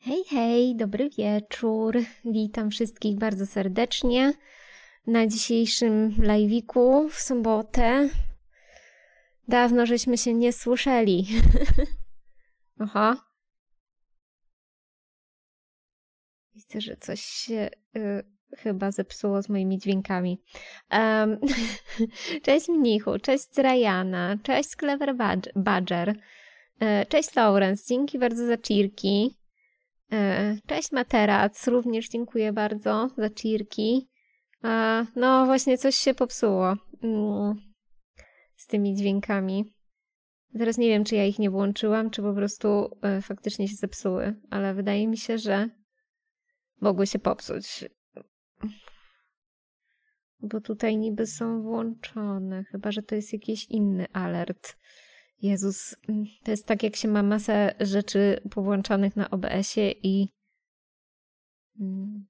Hej, hej, dobry wieczór. Witam wszystkich bardzo serdecznie na dzisiejszym live'iku w sobotę. Dawno żeśmy się nie słyszeli. Aha. Widzę, że coś się y, chyba zepsuło z moimi dźwiękami. Um, cześć Mnichu, cześć Rajana, cześć Clever Badger, e, cześć Lawrence, dzięki bardzo za cheerki. E, cześć Materac, również dziękuję bardzo za cheerki. No właśnie coś się popsuło mm, z tymi dźwiękami. Teraz nie wiem, czy ja ich nie włączyłam, czy po prostu e, faktycznie się zepsuły, ale wydaje mi się, że mogły się popsuć. Bo tutaj niby są włączone, chyba że to jest jakiś inny alert. Jezus, mm, to jest tak, jak się ma masę rzeczy powłączanych na OBS-ie i. Mm.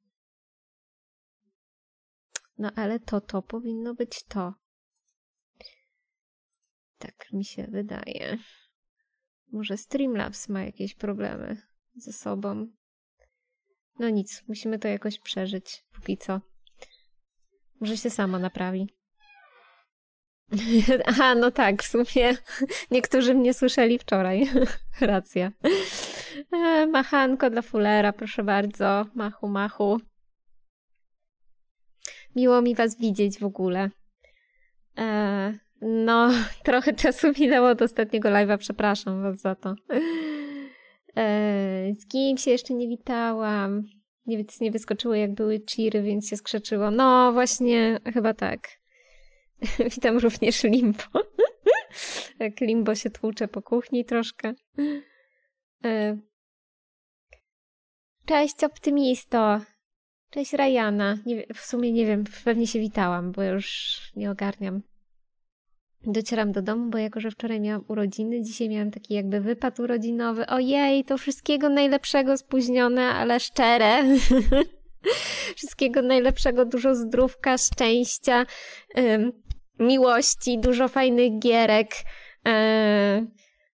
No ale to, to powinno być to. Tak mi się wydaje. Może Streamlabs ma jakieś problemy ze sobą. No nic, musimy to jakoś przeżyć póki co. Może się samo naprawi. Aha, no tak, w sumie niektórzy mnie słyszeli wczoraj. Racja. E, machanko dla Fullera, proszę bardzo. Machu, machu. Miło mi was widzieć w ogóle. E, no, trochę czasu minęło od ostatniego live'a, przepraszam was za to. E, z kim się jeszcze nie witałam? Nie wyskoczyło, jak były cheery, więc się skrzeczyło. No, właśnie, chyba tak. Witam również Limbo. Jak Limbo się tłucze po kuchni troszkę. E, cześć optymisto. Cześć Rajana. W sumie nie wiem, pewnie się witałam, bo już nie ogarniam. Docieram do domu, bo jako, że wczoraj miałam urodziny, dzisiaj miałam taki jakby wypad urodzinowy. Ojej, to wszystkiego najlepszego spóźnione, ale szczere. wszystkiego najlepszego, dużo zdrówka, szczęścia, miłości, dużo fajnych gierek e,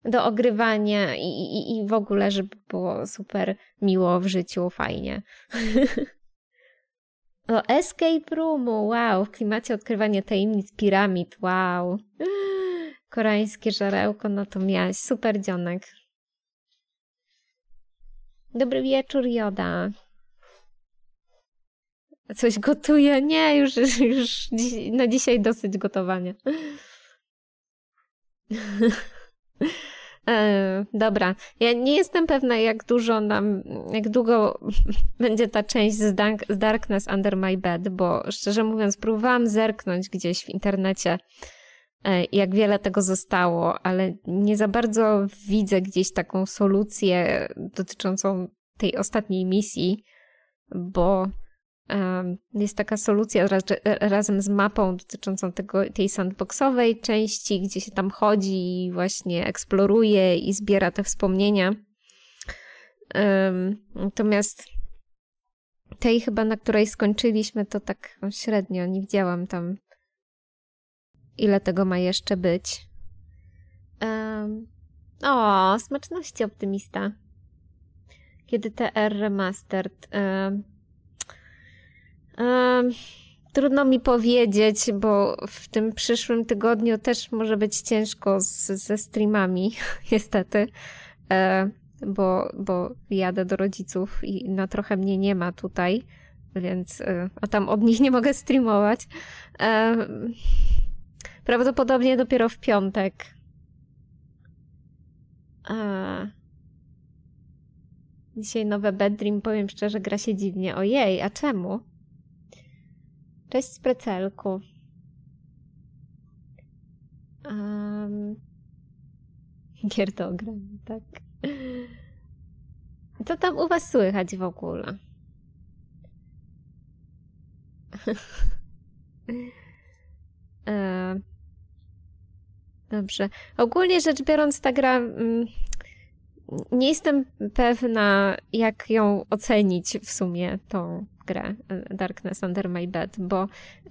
do ogrywania i, i, i w ogóle, żeby było super miło w życiu, fajnie. O, Escape Roomu, wow, w klimacie odkrywania tajemnic piramid, wow. Koreańskie żarełko, no to miałaś, super dzionek. Dobry wieczór, Joda. Coś gotuję? Nie, już, już na dzisiaj dosyć gotowania. E, dobra, ja nie jestem pewna, jak dużo nam, jak długo będzie ta część z, Dark, z Darkness Under My Bed, bo szczerze mówiąc, próbowałam zerknąć gdzieś w internecie, e, jak wiele tego zostało, ale nie za bardzo widzę gdzieś taką solucję dotyczącą tej ostatniej misji, bo jest taka solucja raz, razem z mapą dotyczącą tego, tej sandboxowej części, gdzie się tam chodzi i właśnie eksploruje i zbiera te wspomnienia. Natomiast tej chyba, na której skończyliśmy, to tak średnio, nie widziałam tam ile tego ma jeszcze być. Um, o, smaczności optymista. Kiedy TR Remastered. Um, trudno mi powiedzieć, bo w tym przyszłym tygodniu też może być ciężko z, ze streamami, niestety, e, bo, bo jadę do rodziców i na trochę mnie nie ma tutaj, więc e, a tam od nich nie mogę streamować. E, prawdopodobnie dopiero w piątek. A... Dzisiaj nowe Bedream, powiem szczerze, gra się dziwnie. Ojej, a czemu? Cześć z precelku. Um, gier do grania, tak. Co tam u was słychać w ogóle? e, dobrze. Ogólnie rzecz biorąc, ta gra. Mm, nie jestem pewna, jak ją ocenić w sumie, tą grę e, Darkness Under My Bed, bo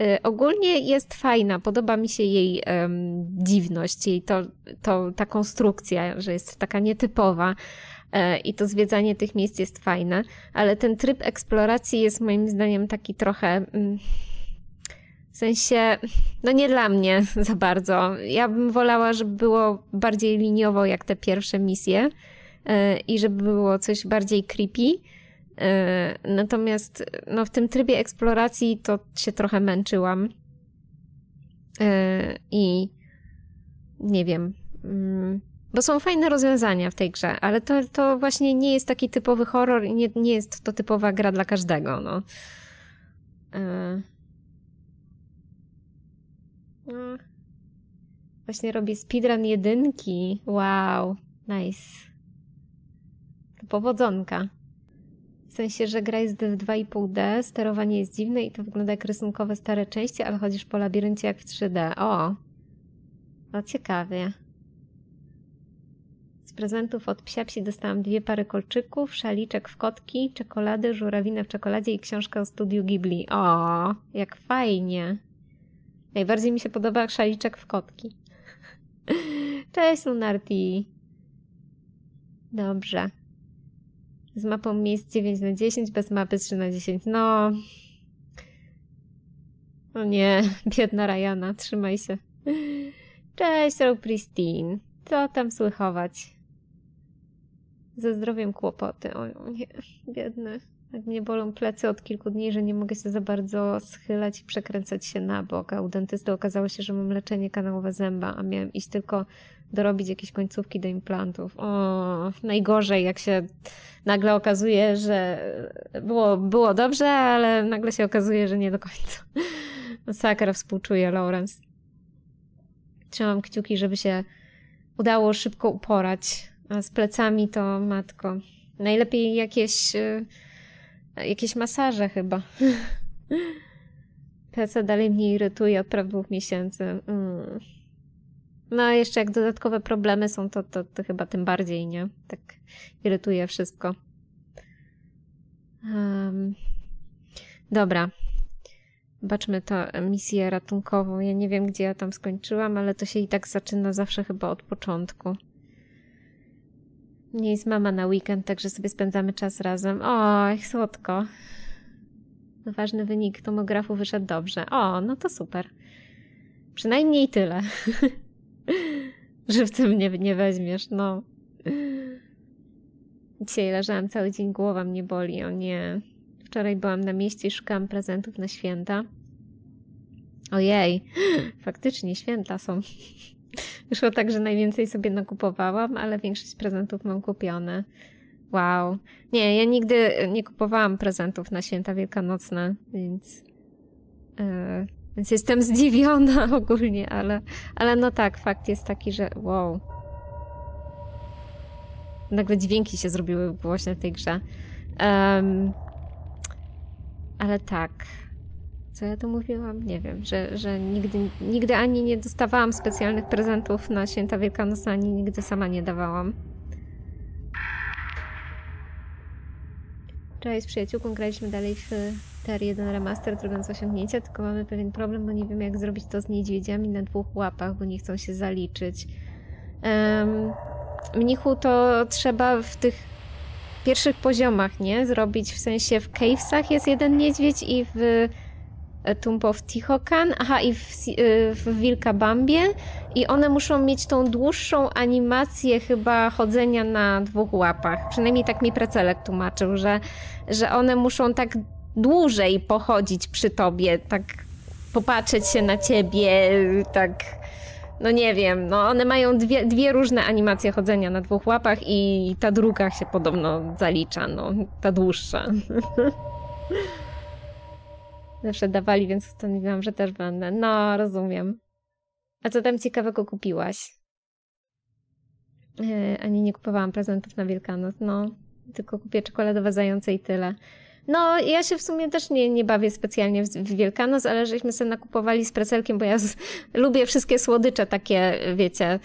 y, ogólnie jest fajna, podoba mi się jej dziwność, jej to, to, ta konstrukcja, że jest taka nietypowa. e, i to zwiedzanie tych miejsc jest fajne, ale ten tryb eksploracji jest moim zdaniem taki trochę. Mm, w sensie, no nie dla mnie za bardzo. Ja bym wolała, żeby było bardziej liniowo jak te pierwsze misje e, i żeby było coś bardziej creepy. E, natomiast no, w tym trybie eksploracji to się trochę męczyłam. I nie wiem. Mm, bo są fajne rozwiązania w tej grze, ale to, to właśnie nie jest taki typowy horror i nie, nie jest to typowa gra dla każdego. No. E, no. Właśnie robię speedrun jedynki. Wow, nice. Powodzonka. W sensie, że gra jest w 2,5D, sterowanie jest dziwne i to wygląda jak rysunkowe stare części, ale chodzisz po labiryncie jak w 3D. O! O, ciekawie. Z prezentów od psiapsi dostałam dwie pary kolczyków, szaliczek w kotki, czekolady, żurawinę w czekoladzie i książkę o studiu Ghibli. O, jak fajnie. Najbardziej mi się podoba szaliczek w kotki. Cześć, Lunarti. Dobrze. Z mapą miejsc 9 na 10, bez mapy 3 na 10. No. O nie, biedna Rajana, trzymaj się. Cześć, Row Pristine. Co tam słychować? Ze zdrowiem kłopoty. O nie, biedny. Jak mnie bolą plecy od kilku dni, że nie mogę się za bardzo schylać i przekręcać się na bok. A u dentysty okazało się, że mam leczenie kanałowe zęba, a miałem iść tylko dorobić jakieś końcówki do implantów. O, najgorzej, jak się nagle okazuje, że było, było dobrze, ale nagle się okazuje, że nie do końca. Masakra współczuję, Lawrence. Trzymam kciuki, żeby się udało szybko uporać. A z plecami to matko. Najlepiej jakieś, y, jakieś masaże chyba. Pleca dalej mnie irytuje od praw dwóch miesięcy. Mm. No a jeszcze jak dodatkowe problemy są, to, to, to chyba tym bardziej, nie? Tak irytuje wszystko. Um. Dobra, Zobaczmy to misję ratunkową. Ja nie wiem, gdzie ja tam skończyłam, ale to się i tak zaczyna zawsze chyba od początku. Nie jest mama na weekend, także sobie spędzamy czas razem. O, jak słodko. Ważny wynik tomografu wyszedł dobrze. O, no to super. Przynajmniej tyle. Żywcem mnie nie weźmiesz, no. Dzisiaj leżałam cały dzień, głowa mnie boli, o nie. Wczoraj byłam na mieście i szukałam prezentów na święta. Ojej, faktycznie święta są. Wyszło tak, że najwięcej sobie nakupowałam, ale większość prezentów mam kupione. Wow. Nie, ja nigdy nie kupowałam prezentów na święta wielkanocne, więc. Yy, więc jestem zdziwiona ogólnie, ale, ale no tak, fakt jest taki, że wow. Nagle dźwięki się zrobiły głośne w tej grze. Um, ale tak. Co ja tu mówiłam? Nie wiem, że, że nigdy, nigdy ani nie dostawałam specjalnych prezentów na święta wielkanocne, ani nigdy sama nie dawałam. Wczoraj z przyjaciółką graliśmy dalej w TR1 Remaster, robiąc osiągnięcia, tylko mamy pewien problem, bo nie wiem jak zrobić to z niedźwiedziami na dwóch łapach, bo nie chcą się zaliczyć. Um, mnichu to trzeba w tych pierwszych poziomach, nie? Zrobić w sensie w Cavesach jest jeden niedźwiedź i w e, Tomb of Tihokan, aha i w, e, w Wilkabambie i one muszą mieć tą dłuższą animację chyba chodzenia na dwóch łapach. Przynajmniej tak mi Precelek tłumaczył, że, że one muszą tak dłużej pochodzić przy tobie, tak popatrzeć się na ciebie, tak no nie wiem, no one mają dwie, dwie różne animacje chodzenia na dwóch łapach i ta druga się podobno zalicza, no ta dłuższa. Zawsze dawali, więc postanowiłam, że też będę. No, rozumiem. A co tam ciekawego kupiłaś? Yy, ani nie kupowałam prezentów na Wielkanoc, no. Tylko kupię czekoladowe zające i tyle. No, ja się w sumie też nie, nie bawię specjalnie w, Wielkanoc, ale żeśmy sobie nakupowali z precelkiem, bo ja z, lubię wszystkie słodycze takie, wiecie,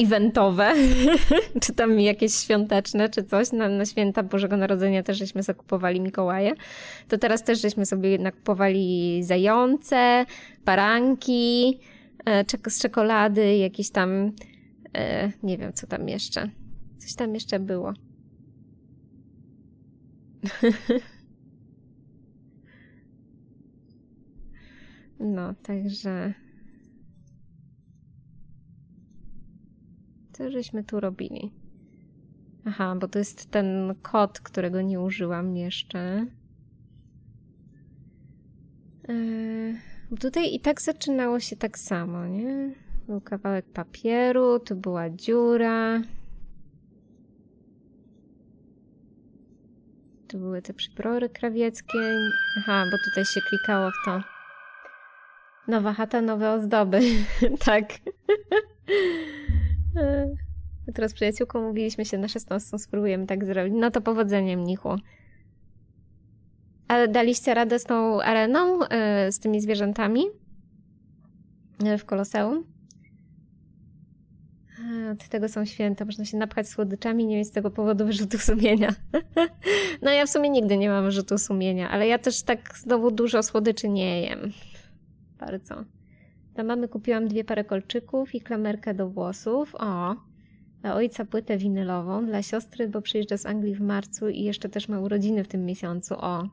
eventowe, czy tam jakieś świąteczne, czy coś. Na, na święta Bożego Narodzenia też żeśmy zakupowali Mikołaje. To teraz też żeśmy sobie nakupowali zające, baranki, e, z czekolady, jakieś tam, e, nie wiem co tam jeszcze. Coś tam jeszcze było. No, także. Co żeśmy tu robili? Aha, bo to jest ten kod, którego nie użyłam jeszcze. Yy, tutaj i tak zaczynało się tak samo, nie? Był kawałek papieru, tu była dziura. Tu były te przybory krawieckie. Aha, bo tutaj się klikało w to. Nowa chata, nowe ozdoby. tak. Teraz z przyjaciółką mówiliśmy się na 16, spróbujemy tak zrobić. No to powodzenie, mnichu. Ale daliście radę z tą areną, yy, z tymi zwierzętami yy, w Koloseum? Od tego są święta, można się napchać słodyczami, nie mieć z tego powodu wyrzutu sumienia. no ja w sumie nigdy nie mam wyrzutu sumienia, ale ja też tak znowu dużo słodyczy nie jem. Bardzo. Dla mamy kupiłam dwie pary kolczyków i klamerkę do włosów. O, dla ojca płytę winylową, dla siostry, bo przyjeżdża z Anglii w marcu i jeszcze też ma urodziny w tym miesiącu. O,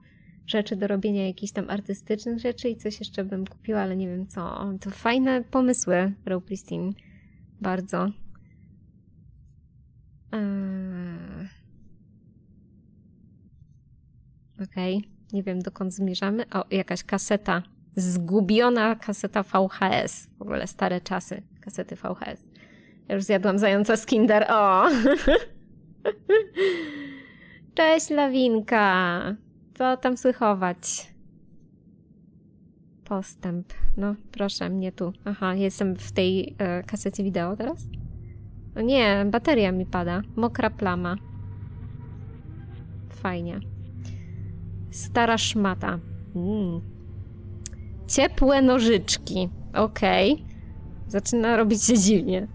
rzeczy do robienia jakichś tam artystycznych rzeczy i coś jeszcze bym kupiła, ale nie wiem co. To fajne pomysły, Row. Bardzo. Okej, okay. nie wiem dokąd zmierzamy. O, jakaś kaseta. Zgubiona kaseta VHS. W ogóle stare czasy kasety VHS. Ja już zjadłam zająca z Kinder. O! Cześć, Lawinka! Co tam słychować? Postęp. No, proszę mnie tu. Aha, jestem w tej e, kasecie wideo teraz? No nie, bateria mi pada. Mokra plama. Fajnie. Stara szmata. Mm. Ciepłe nożyczki. Okej. Okay. Zaczyna robić się dziwnie.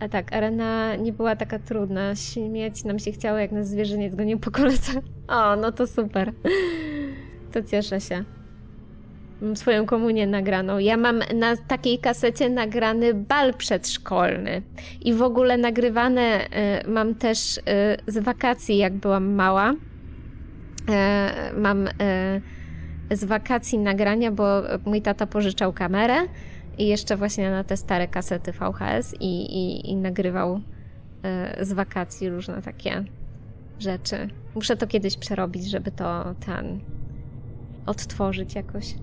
A tak, arena nie była taka trudna. Śmieć nam się chciało, jak nas zwierzyniec gonił po kolece. O, no to super. To cieszę się. Swoją komunię nagraną. Ja mam na takiej kasecie nagrany bal przedszkolny. I w ogóle nagrywane y, mam też y, z wakacji, jak byłam mała. Y, mam z wakacji nagrania, bo mój tata pożyczał kamerę i jeszcze właśnie na te stare kasety VHS i, i, i nagrywał z wakacji różne takie rzeczy. Muszę to kiedyś przerobić, żeby to ten odtworzyć jakoś.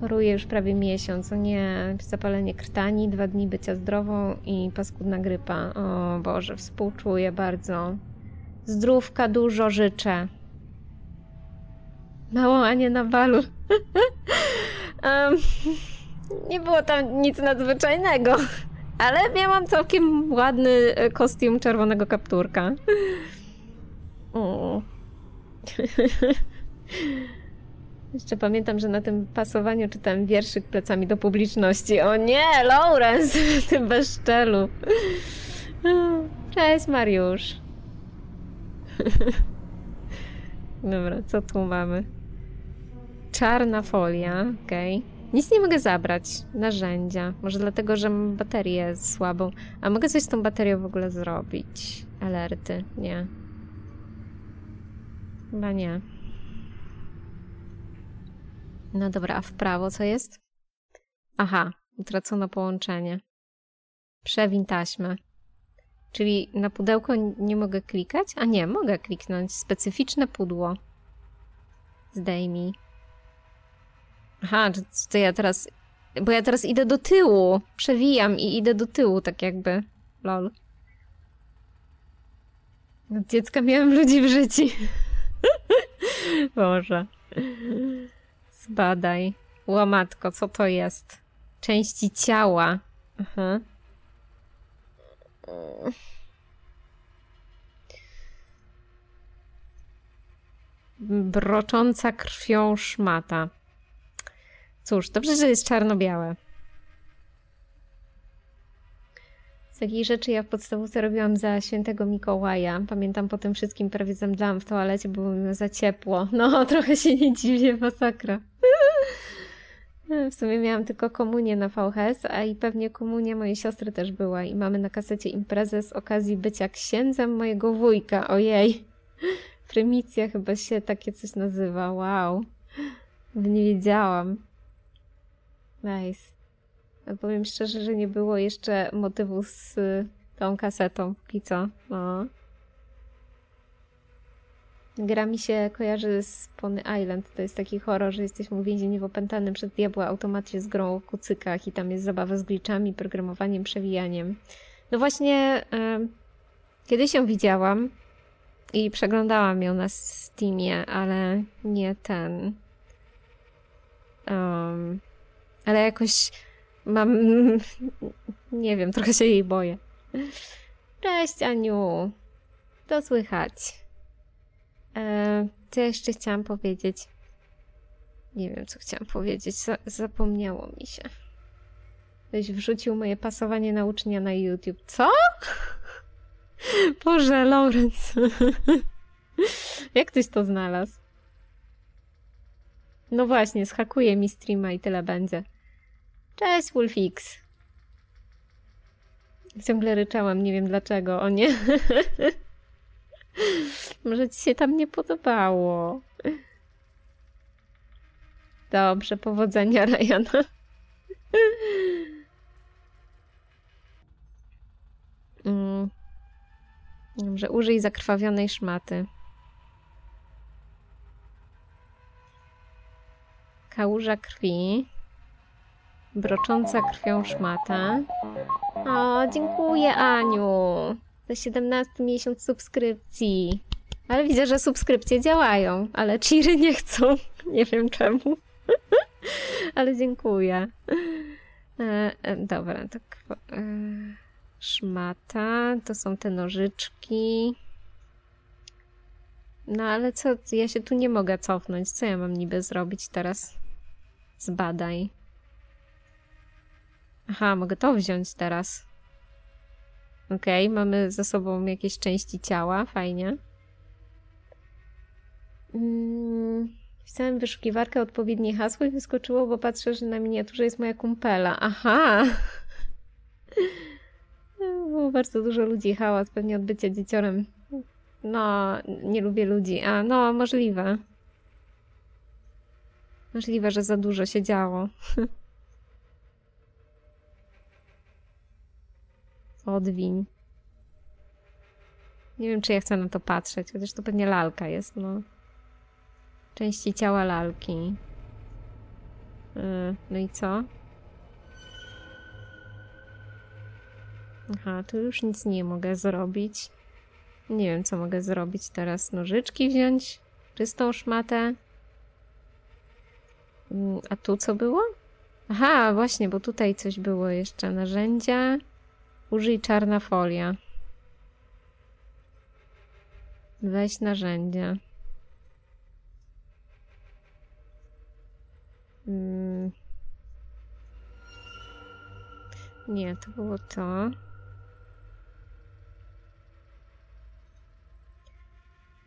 Choruję już prawie miesiąc. O nie, zapalenie krtani, dwa dni bycia zdrową i paskudna grypa. O Boże, współczuję bardzo. Zdrówka dużo życzę. Mało, a nie na balu. um, nie było tam nic nadzwyczajnego, ale miałam całkiem ładny e, kostium czerwonego kapturka. O. Jeszcze pamiętam, że na tym pasowaniu czytałem wierszyk plecami do publiczności. O nie, Lawrence, ty bezczelu. Cześć, Mariusz. Dobra, co tu mamy? Czarna folia, okej. Okay. Nic nie mogę zabrać. Narzędzia. Może dlatego, że mam baterię słabą. A mogę coś z tą baterią w ogóle zrobić? Alerty. Nie. Chyba nie. No dobra, a w prawo co jest? Aha, utracono połączenie. Przewin taśmę. Czyli na pudełko nie mogę klikać? A nie, mogę kliknąć. Specyficzne pudło. Zdejmij. Aha, to ja teraz... Bo ja teraz idę do tyłu. Przewijam i idę do tyłu, tak jakby. Lol. Od dziecka miałem ludzi w życiu. Boże. Zbadaj. Łamatko, co to jest? Części ciała. Aha. Brocząca krwią szmata. Cóż, dobrze, że jest czarno-białe. Z takiej rzeczy ja w podstawówce robiłam za świętego Mikołaja. Pamiętam po tym wszystkim prawie zemdlałam w toalecie, bo było za ciepło. No, trochę się nie dziwię, masakra. W sumie miałam tylko komunię na VHS, a i pewnie komunia mojej siostry też była. I mamy na kasecie imprezę z okazji bycia księdzem mojego wujka. Ojej. Prymicja chyba się takie coś nazywa. Wow. Nie wiedziałam. Nice. A powiem szczerze, że nie było jeszcze motywu z tą kasetą. Póki co. No. Gra mi się kojarzy z Pony Island. To jest taki horror, że jesteśmy uwięzieni w opętanym przed diabła automacie z grą o kucykach i tam jest zabawa z glitchami, programowaniem, przewijaniem. No właśnie, yy, kiedyś ją widziałam i przeglądałam ją na Steamie, ale nie ten. Um, ale jakoś mam. Nie wiem, trochę się jej boję. Cześć, Aniu. To słychać. E, co jeszcze chciałam powiedzieć? Nie wiem, co chciałam powiedzieć. zapomniało mi się. Ktoś wrzucił moje pasowanie na ucznia na YouTube. Co? Boże, Lorenz. Jak ktoś to znalazł? No właśnie, schakuje mi streama i tyle będzie. Cześć, Wolfix. Ciągle ryczałam, nie wiem dlaczego. O nie. Może ci się tam nie podobało. Dobrze, powodzenia, Rajana. Mm. Dobrze, użyj zakrwawionej szmaty. Kałuża krwi. Brocząca krwią szmata. O, dziękuję, Aniu za 17 miesiąc subskrypcji. Ale widzę, że subskrypcje działają, ale cheery nie chcą. Nie wiem czemu. ale dziękuję. E, e, dobra, tak. E, szmata, to są te nożyczki. No ale co, ja się tu nie mogę cofnąć. Co ja mam niby zrobić teraz? Zbadaj. Aha, mogę to wziąć teraz. Okej, okay, mamy za sobą jakieś części ciała, fajnie. Hmm, wpisałem wyszukiwarkę odpowiednie hasło i wyskoczyło, bo patrzę, że na miniaturze jest moja kumpela. Aha! Było bardzo dużo ludzi, hałas, pewnie odbycie dzieciorem. No, nie lubię ludzi. A, no, możliwe. Możliwe, że za dużo się działo. Odwiń. Nie wiem, czy ja chcę na to patrzeć, chociaż to pewnie lalka jest, no. Części ciała lalki. Yy, no i co? Aha, tu już nic nie mogę zrobić. Nie wiem, co mogę zrobić teraz. Nożyczki wziąć? Czystą szmatę? Yy, a tu co było? Aha, właśnie, bo tutaj coś było jeszcze. Narzędzia. Użyj czarna folia. Weź narzędzie. Hmm. Nie, to było to.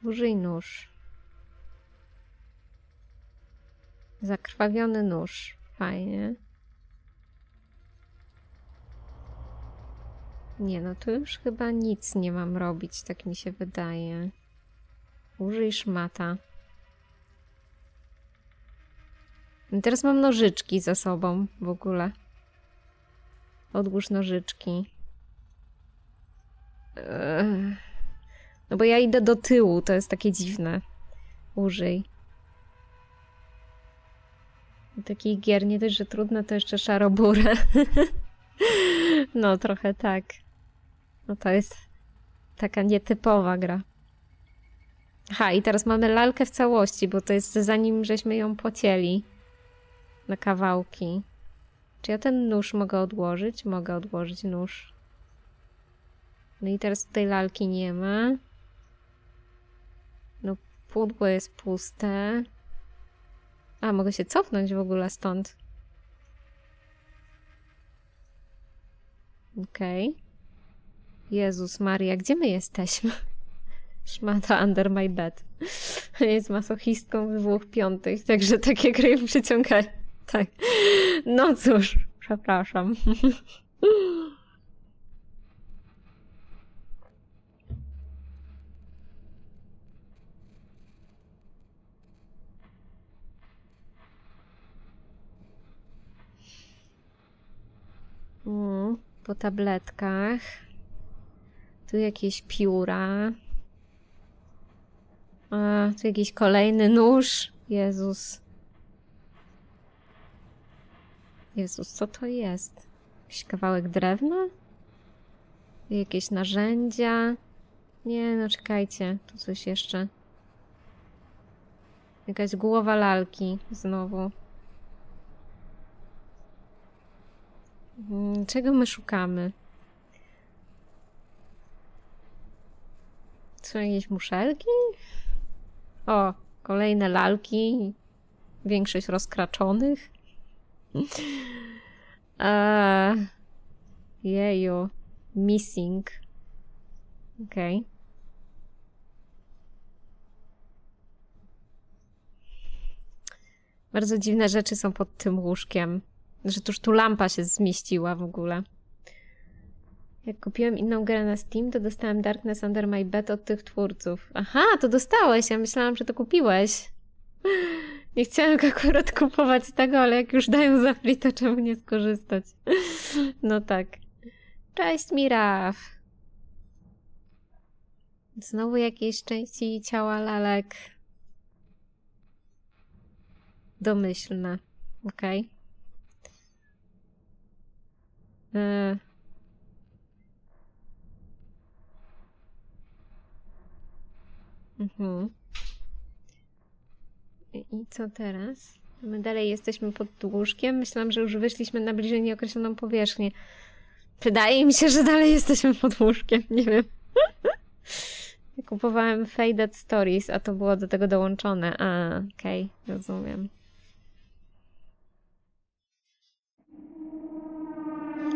Użyj nóż. Zakrwawiony nóż. Fajnie. Nie, no to już chyba nic nie mam robić, tak mi się wydaje. Użyj szmata. Teraz mam nożyczki za sobą w ogóle. Odłóż nożyczki. No bo ja idę do tyłu, to jest takie dziwne. Użyj. Takich gier nie dość, że trudne, to jeszcze szaroburę. no, trochę tak. No to jest taka nietypowa gra. Aha, i teraz mamy lalkę w całości, bo to jest zanim żeśmy ją pocięli na kawałki. Czy ja ten nóż mogę odłożyć? Mogę odłożyć nóż. No i teraz tutaj lalki nie ma. No, pudło jest puste. A, mogę się cofnąć w ogóle stąd. Okej. Okay. Jezus Maria, gdzie my jesteśmy? Szmata under my bed. Jest masochistką w dwóch piątych, także takie gry przyciągają. tak. No cóż, przepraszam. Mm, po tabletkach. Tu jakieś pióra. A, tu jakiś kolejny nóż. Jezus. Jezus, co to jest? Jakiś kawałek drewna? Jakieś narzędzia? Nie, no czekajcie, tu coś jeszcze. Jakaś głowa lalki znowu. Mm, Czego my szukamy? Są jakieś muszelki? O, kolejne lalki. Większość rozkraczonych. Eee, jeju. Missing. Okej. Okay. Bardzo dziwne rzeczy są pod tym łóżkiem. Że tuż tu lampa się zmieściła w ogóle. Jak kupiłem inną grę na Steam, to dostałem Darkness Under My Bed od tych twórców. Aha, to dostałeś! Ja myślałam, że to kupiłeś. Nie chciałam akurat kupować tego, ale jak już dają za free, to czemu nie skorzystać? No tak. Cześć, Miraf! Znowu jakieś części ciała lalek. Domyślne. Okej. Okay. E. Mhm. I co teraz? My dalej jesteśmy pod łóżkiem. Myślałam, że już wyszliśmy na bliżej nieokreśloną powierzchnię. Wydaje mi się, że dalej jesteśmy pod łóżkiem. Nie wiem. Kupowałem Faded Stories, a to było do tego dołączone. A, okej, okay, rozumiem.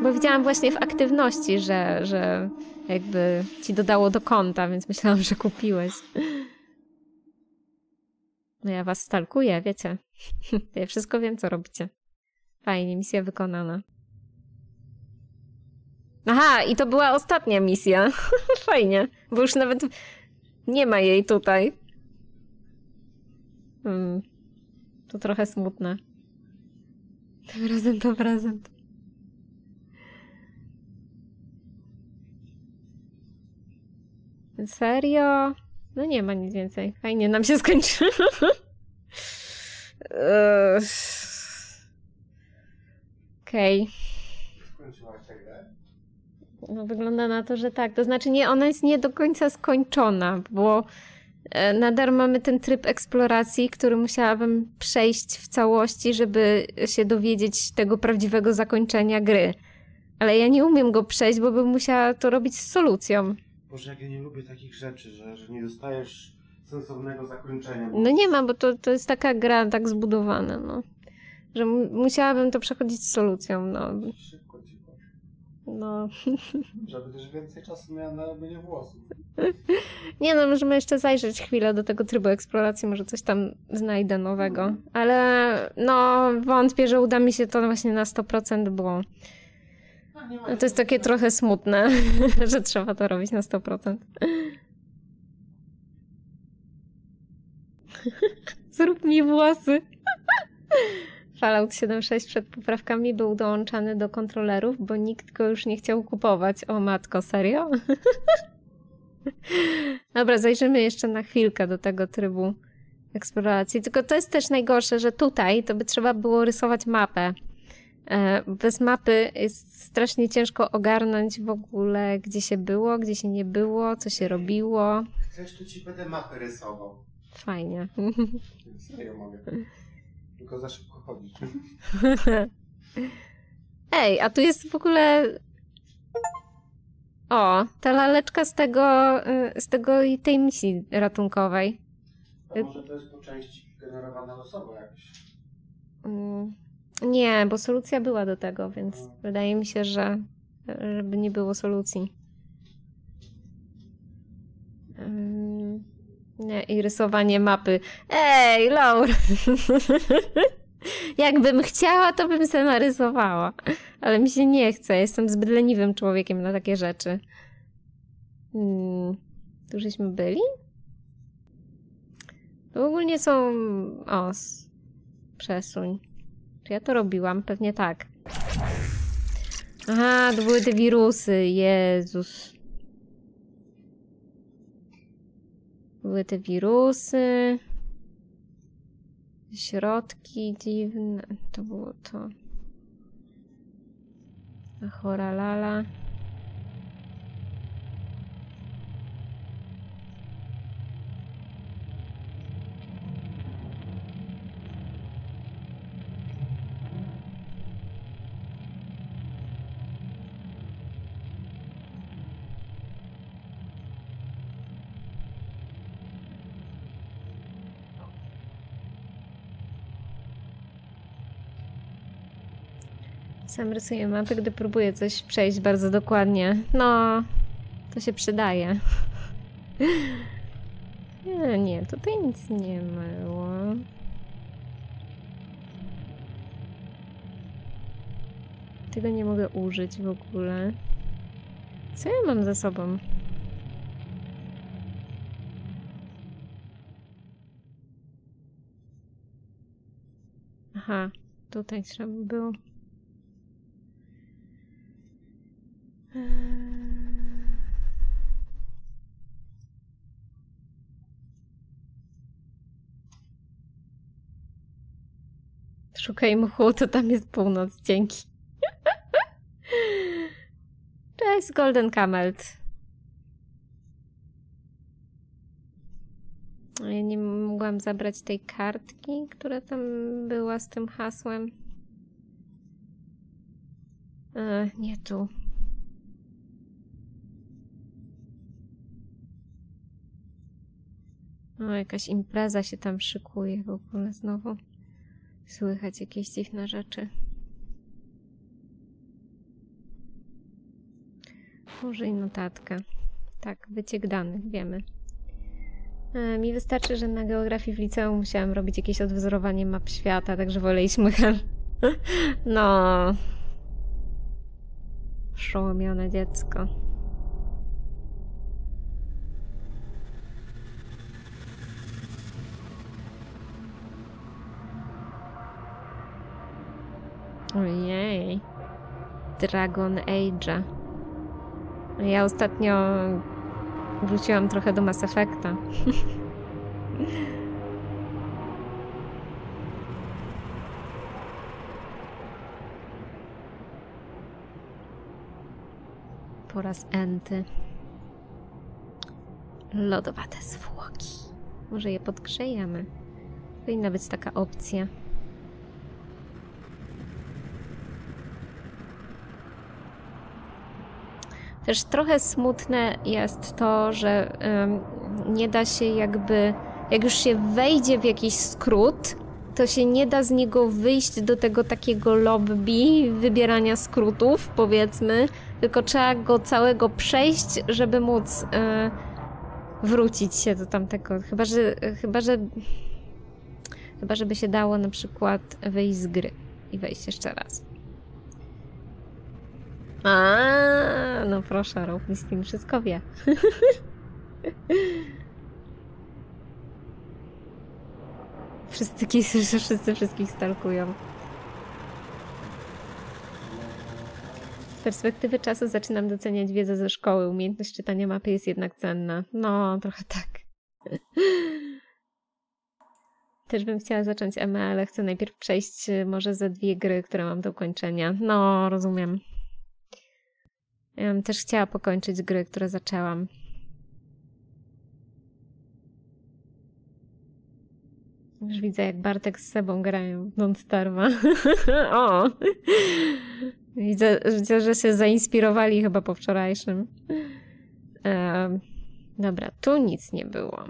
Bo widziałam właśnie w aktywności, że, że jakby ci dodało do konta, więc myślałam, że kupiłeś. No ja was stalkuję, wiecie. Ja wszystko wiem, co robicie. Fajnie, misja wykonana. Aha, i to była ostatnia misja. Fajnie, bo już nawet nie ma jej tutaj. Hmm. To trochę smutne. Tym razem to prezent. Serio? No nie ma nic więcej. Fajnie nam się skończyło. Okej. Okay. No wygląda na to, że tak. To znaczy nie, ona jest nie do końca skończona, bo e, nadal mamy ten tryb eksploracji, który musiałabym przejść w całości, żeby się dowiedzieć tego prawdziwego zakończenia gry. Ale ja nie umiem go przejść, bo bym musiała to robić z solucją. Boże, jak ja nie lubię takich rzeczy, że, że nie dostajesz sensownego zakończenia. No nie ma, bo to, to jest taka gra tak zbudowana, no. Że musiałabym to przechodzić z solucją, no. Szybko ci No. Żeby też więcej czasu miała na robienie włosów. Nie no, możemy jeszcze zajrzeć chwilę do tego trybu eksploracji, może coś tam znajdę nowego. Ale no, wątpię, że uda mi się to właśnie na 100%, bo no to jest takie trochę smutne, że trzeba to robić na 100%. Zrób mi włosy. Fallout 7.6 przed poprawkami był dołączany do kontrolerów, bo nikt go już nie chciał kupować. O matko, serio? Dobra, zajrzymy jeszcze na chwilkę do tego trybu eksploracji. Tylko to jest też najgorsze, że tutaj to by trzeba było rysować mapę. E, bez mapy jest strasznie ciężko ogarnąć w ogóle, gdzie się było, gdzie się nie było, co się robiło. Chcesz, to ci będę mapę rysował. Fajnie. Serio mogę. Tylko za szybko chodzić. Ej, a tu jest w ogóle... O, ta laleczka z tego, y, z tego tej misji ratunkowej. A może to jest po części generowana losowo jakoś? Mm. Nie, bo solucja była do tego, więc wydaje mi się, że żeby nie było solucji. Nie, i rysowanie mapy. Ej, Laura! Jakbym chciała, to bym se narysowała. Ale mi się nie chce. Jestem zbyt leniwym człowiekiem na takie rzeczy. Hmm. Tu żeśmy byli? To ogólnie są... O, przesuń. Czy ja to robiłam? Pewnie tak. Aha, to były te wirusy. Jezus. Były te wirusy. Środki dziwne. To było to. Chora lala. Sam rysuję mapy, gdy próbuję coś przejść bardzo dokładnie. No, to się przydaje. Nie, nie, tutaj nic nie było. Tego nie mogę użyć w ogóle. Co ja mam za sobą? Aha, tutaj trzeba było. Szukaj mchu, to tam jest północ. Dzięki. Cześć, Golden Camelt. Ja nie mogłam zabrać tej kartki, która tam była z tym hasłem. E, nie tu. O, jakaś impreza się tam szykuje w ogóle znowu. Słychać jakieś dziwne rzeczy. Może i notatka. Tak, wyciek danych, wiemy. E, mi wystarczy, że na geografii w liceum musiałam robić jakieś odwzorowanie map świata, także wolę iść No. Szołomione dziecko. Ojej. Dragon Age. Ja ostatnio wróciłam trochę do Mass Effecta. po raz enty. Lodowate zwłoki. Może je podgrzejemy. Powinna być taka opcja. Też trochę smutne jest to, że nie da się jakby, jak już się wejdzie w jakiś skrót, to się nie da z niego wyjść do tego takiego lobby wybierania skrótów, powiedzmy, tylko trzeba go całego przejść, żeby móc e, wrócić się do tamtego. Chyba, że chyba, że chyba, żeby się dało na przykład wyjść z gry i wejść jeszcze raz. A, no proszę, rób mi z tym wszystko wie. Wszyscy kisy, że wszyscy wszystkich stalkują. Z perspektywy czasu zaczynam doceniać wiedzę ze szkoły. Umiejętność czytania mapy jest jednak cenna. No, trochę tak. Też bym chciała zacząć ME, ale chcę najpierw przejść może ze dwie gry, które mam do ukończenia. No, rozumiem. Ja bym też chciała pokończyć gry, które zaczęłam. Już widzę, jak Bartek z Sebą grają w Don't Starva. o! Widzę, widzę, że się zainspirowali chyba po wczorajszym. E, dobra, tu nic nie było.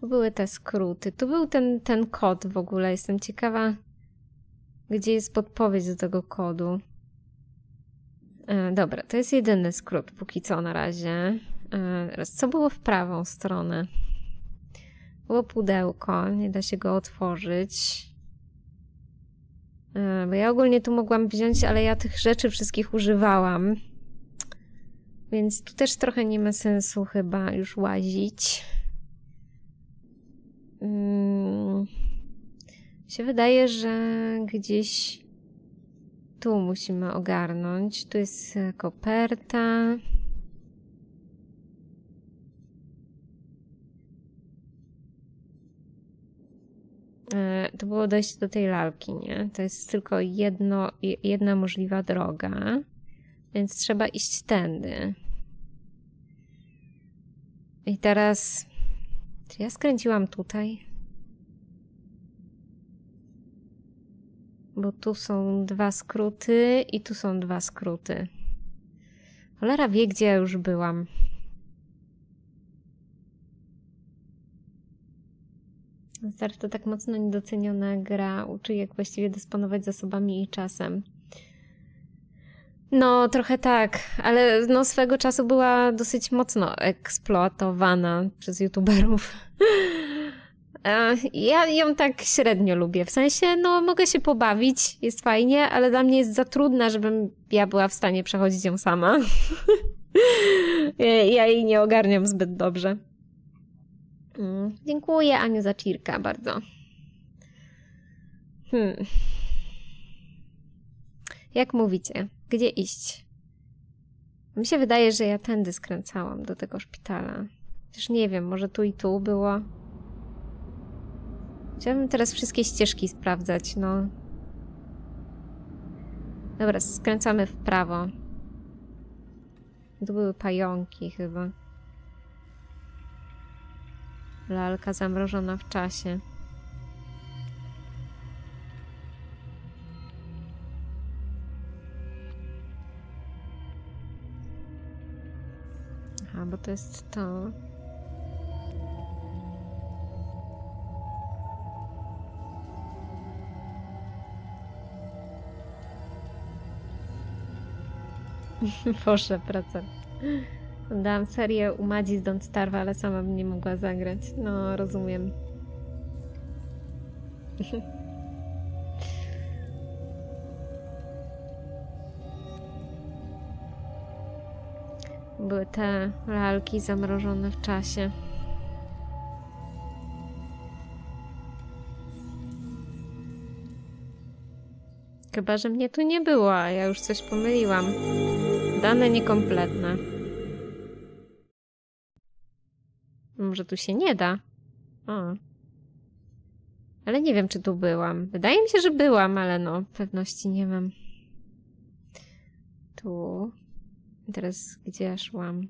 Tu były te skróty. Tu był ten, ten kod w ogóle. Jestem ciekawa, gdzie jest podpowiedź do tego kodu. E, dobra, to jest jedyny skrót póki co na razie. Teraz, co było w prawą stronę? Było pudełko, nie da się go otworzyć. E, bo ja ogólnie tu mogłam wziąć, ale ja tych rzeczy wszystkich używałam. Więc tu też trochę nie ma sensu chyba już łazić. Hmm. Się wydaje, że gdzieś tu musimy ogarnąć. Tu jest koperta. E, to było dojście do tej lalki, nie? To jest tylko jedno, jedna możliwa droga, więc trzeba iść tędy. I teraz... Czy ja skręciłam tutaj? Bo tu są dwa skróty i tu są dwa skróty. Cholera wie, gdzie ja już byłam. Star to tak mocno niedoceniona gra. Uczy, jak właściwie dysponować zasobami i czasem. No, trochę tak, ale no swego czasu była dosyć mocno eksploatowana przez youtuberów. Ja ją tak średnio lubię, w sensie, no mogę się pobawić, jest fajnie, ale dla mnie jest za trudna, żebym ja była w stanie przechodzić ją sama. ja jej nie ogarniam zbyt dobrze. Mm, dziękuję Aniu za czirka bardzo. Hmm. Jak mówicie? Gdzie iść? Mi się wydaje, że ja tędy skręcałam do tego szpitala. Też nie wiem, może tu i tu było. Chciałabym teraz wszystkie ścieżki sprawdzać, no. Dobra, skręcamy w prawo. Tu były pająki chyba. Lalka zamrożona w czasie. Aha, bo to jest to. Proszę, praca. Dałam serię u Madzi z Don't Starve, ale sama bym nie mogła zagrać. No, rozumiem. Były te lalki zamrożone w czasie. Chyba, że mnie tu nie było, a ja już coś pomyliłam. Dane niekompletne. Może tu się nie da. O. Ale nie wiem, czy tu byłam. Wydaje mi się, że byłam, ale no, pewności nie mam. Tu. Teraz gdzie ja szłam?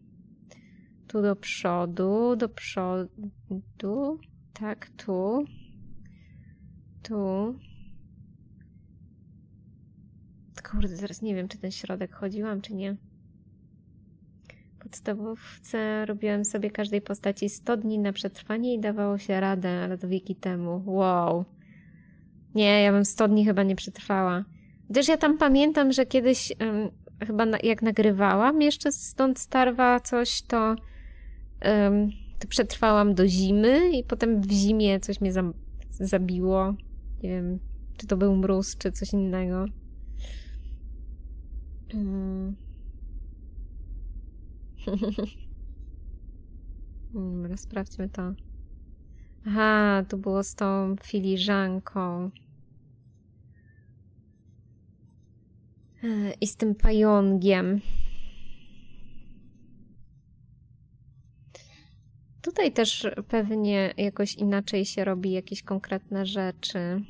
Tu do przodu, do przodu. Tak, tu. Tu. Kurde, zaraz nie wiem, czy ten środek chodziłam, czy nie podstawówce robiłem sobie każdej postaci 100 dni na przetrwanie i dawało się radę, ale to wieki temu. Wow. Nie, ja bym 100 dni chyba nie przetrwała. Gdyż ja tam pamiętam, że kiedyś um, chyba na, jak nagrywałam jeszcze stąd Starwa coś, to, um, to przetrwałam do zimy i potem w zimie coś mnie za, zabiło. Nie wiem, czy to był mróz, czy coś innego. Um. Dobra, sprawdźmy to. Aha, tu było z tą filiżanką. E, I z tym pajągiem. Tutaj też pewnie jakoś inaczej się robi jakieś konkretne rzeczy.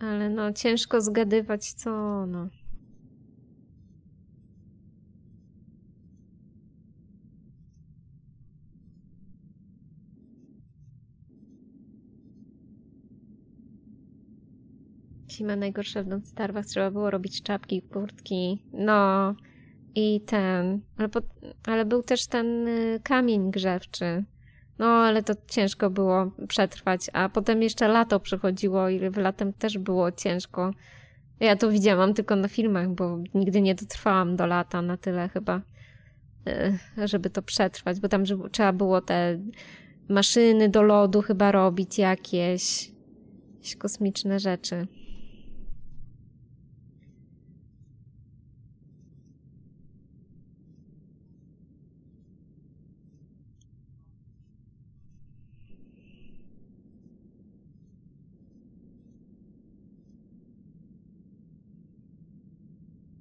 Ale no, ciężko zgadywać co, no. Zima najgorsza w Don't Starwach. Trzeba było robić czapki, kurtki. No. I ten. Ale, po, ale był też ten y, kamień grzewczy. No, ale to ciężko było przetrwać, a potem jeszcze lato przychodziło i latem też było ciężko Ja to widziałam tylko na filmach, bo nigdy nie dotrwałam do lata na tyle chyba, y, żeby to przetrwać, bo tam trzeba było te maszyny do lodu chyba robić jakieś, jakieś kosmiczne rzeczy.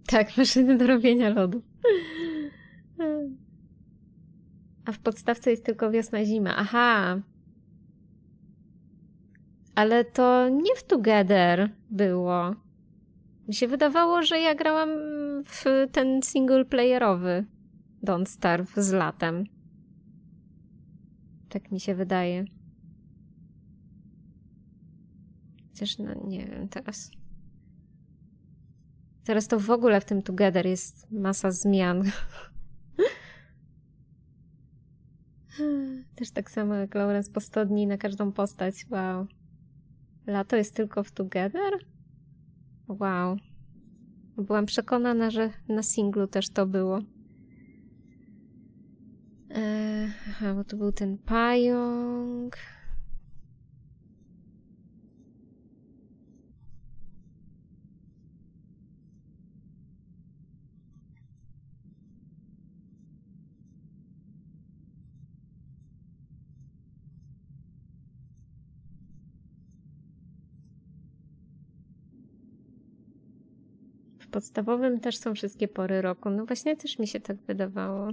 Tak, maszyny do robienia lodu. A w podstawce jest tylko wiosna, zima. Aha. Ale to nie w Together było. Mi się wydawało, że ja grałam w ten single playerowy Don't Starve z latem. Tak mi się wydaje. Chociaż no nie wiem teraz. Teraz to w ogóle w tym Together jest masa zmian. Też tak samo jak Lawrence po 100 dni na każdą postać. Wow. Lato jest tylko w Together? Wow. Byłam przekonana, że na singlu też to było. Eee, aha, bo to był ten pająk. Podstawowym też są wszystkie pory roku. No właśnie też mi się tak wydawało.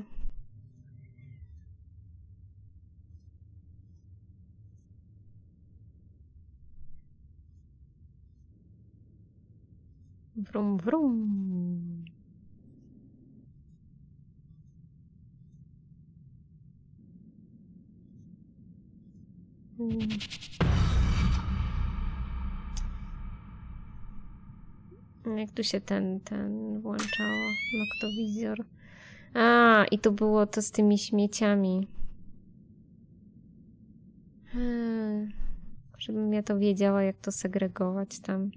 Wrum, wrum. Hmm. Jak tu się ten, ten włączało? Noktowizor. A, i to było to z tymi śmieciami. Hmm. Żebym ja to wiedziała, jak to segregować tam.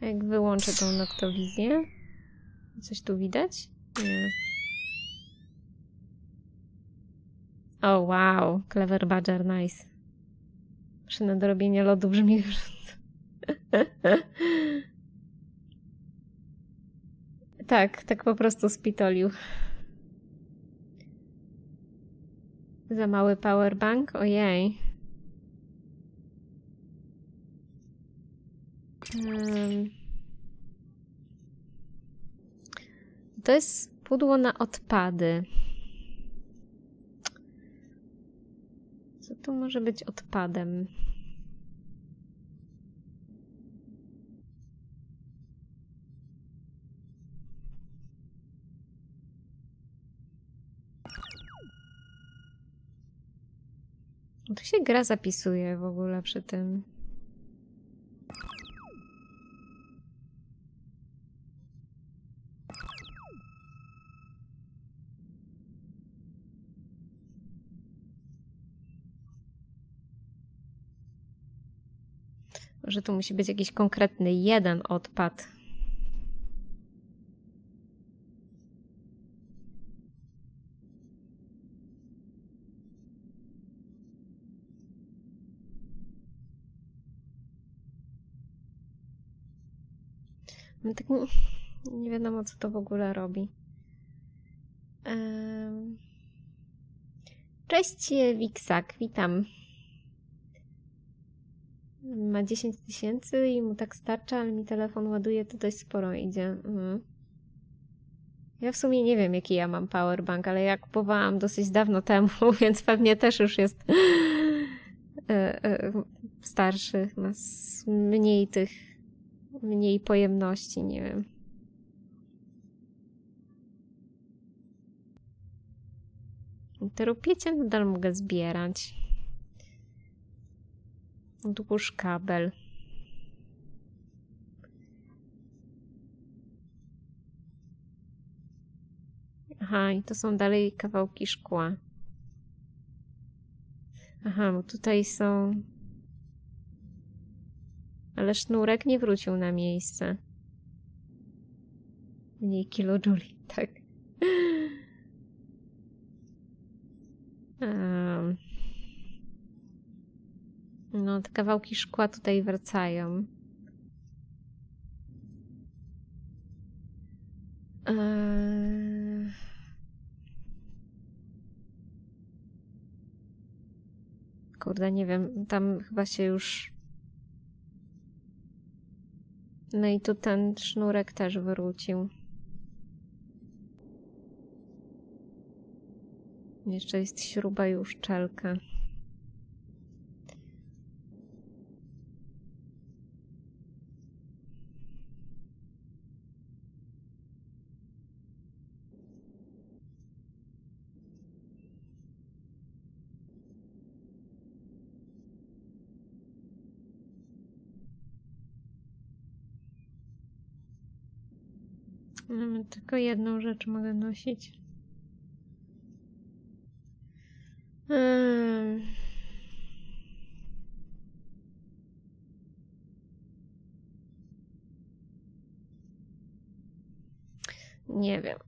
Jak wyłączę tą noktowizję? Coś tu widać? Nie. O, oh, wow. Clever Badger, nice. Maszyna do robienia lodu brzmi tak, tak po prostu spitolił. Za mały powerbank? Ojej. To jest pudło na odpady. Co tu może być odpadem? Tu się gra zapisuje w ogóle przy tym. Że tu musi być jakiś konkretny jeden odpad. No tak nie wiadomo, co to w ogóle robi. Cześć, Wiksak, witam ma 10 tysięcy i mu tak starcza, ale mi telefon ładuje, to dość sporo idzie. Mhm. Ja w sumie nie wiem, jaki ja mam powerbank, ale ja kupowałam dosyć dawno temu, więc pewnie też już jest e, e, starszy, ma mniej tych, mniej pojemności, nie wiem. Te rupiecie nadal mogę zbierać. Odłóż kabel. Aha, i to są dalej kawałki szkła. Aha, bo tutaj są... Ale sznurek nie wrócił na miejsce. Mniej kilojuli, tak. Um. No, te kawałki szkła tutaj wracają. Eee... Kurde, nie wiem, tam chyba się już... No i tu ten sznurek też wrócił. Jeszcze jest śruba i uszczelka. No, tylko jedną rzecz mogę nosić. Hmm. Nie wiem.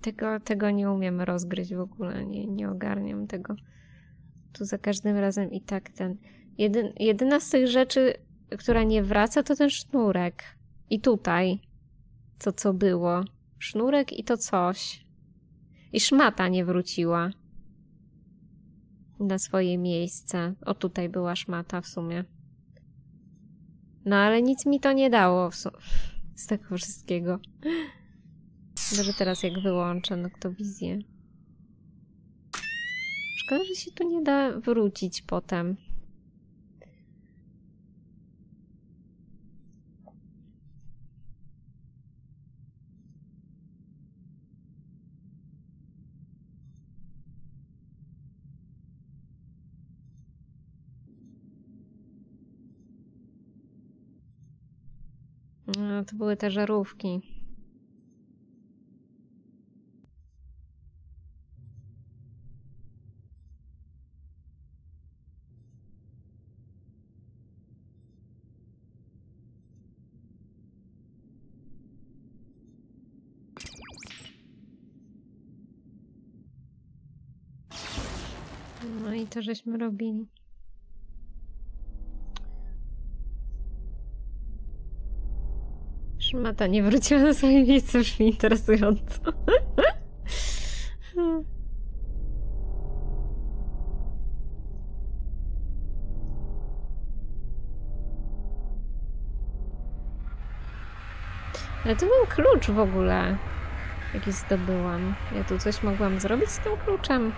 Tego, tego nie umiem rozgryźć w ogóle. Nie, nie ogarniam tego. Tu za każdym razem i tak ten. Jedyn, jedyna z tych rzeczy, która nie wraca, to ten sznurek. I tutaj. To, co było. Sznurek i to coś. I szmata nie wróciła na swoje miejsce. O, tutaj była szmata w sumie. No, ale nic mi to nie dało z tego wszystkiego. Może teraz jak wyłączę noktowizję. Szkoda, że się tu nie da wrócić potem. No, to były te żarówki. No i to żeśmy robili. Szmata nie wróciła na swoje miejsce, brzmi interesująco. Ale to był klucz w ogóle, jaki zdobyłam. Ja tu coś mogłam zrobić z tym kluczem?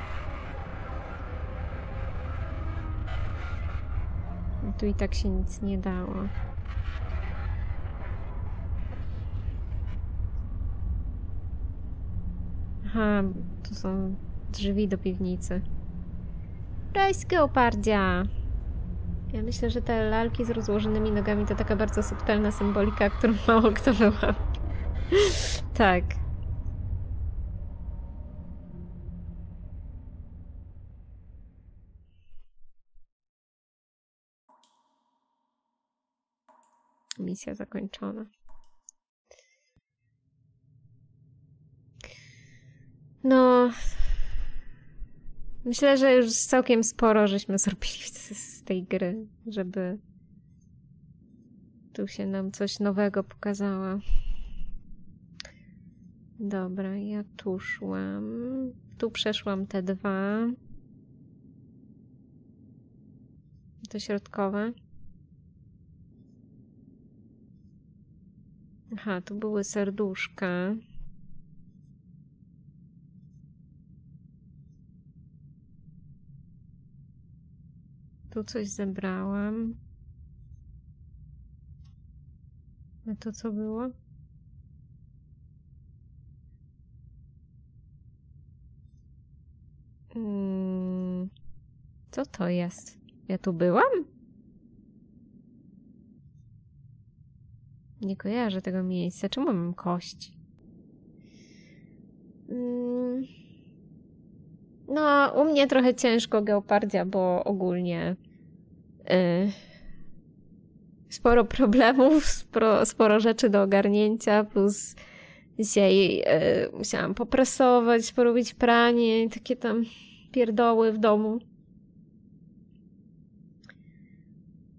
Tu i tak się nic nie dało. Aha, tu są drzwi do piwnicy. Cześć, geopardzia! Ja myślę, że te lalki z rozłożonymi nogami to taka bardzo subtelna symbolika, którą mało kto wyłapie. tak. Misja zakończona. No. Myślę, że już całkiem sporo żeśmy zrobili z, tej gry, żeby tu się nam coś nowego pokazała. Dobra, ja tu szłam. Tu przeszłam te dwa. To środkowe. Aha, tu były serduszka. Tu coś zebrałam. A to co było? Hmm. Co to jest? Ja tu byłam? Nie kojarzę tego miejsca. Czemu mam kość? Hmm. No, u mnie trochę ciężko geopardzia, bo ogólnie sporo problemów, sporo, sporo rzeczy do ogarnięcia, plus dzisiaj yy, musiałam poprasować, porobić pranie i takie tam pierdoły w domu.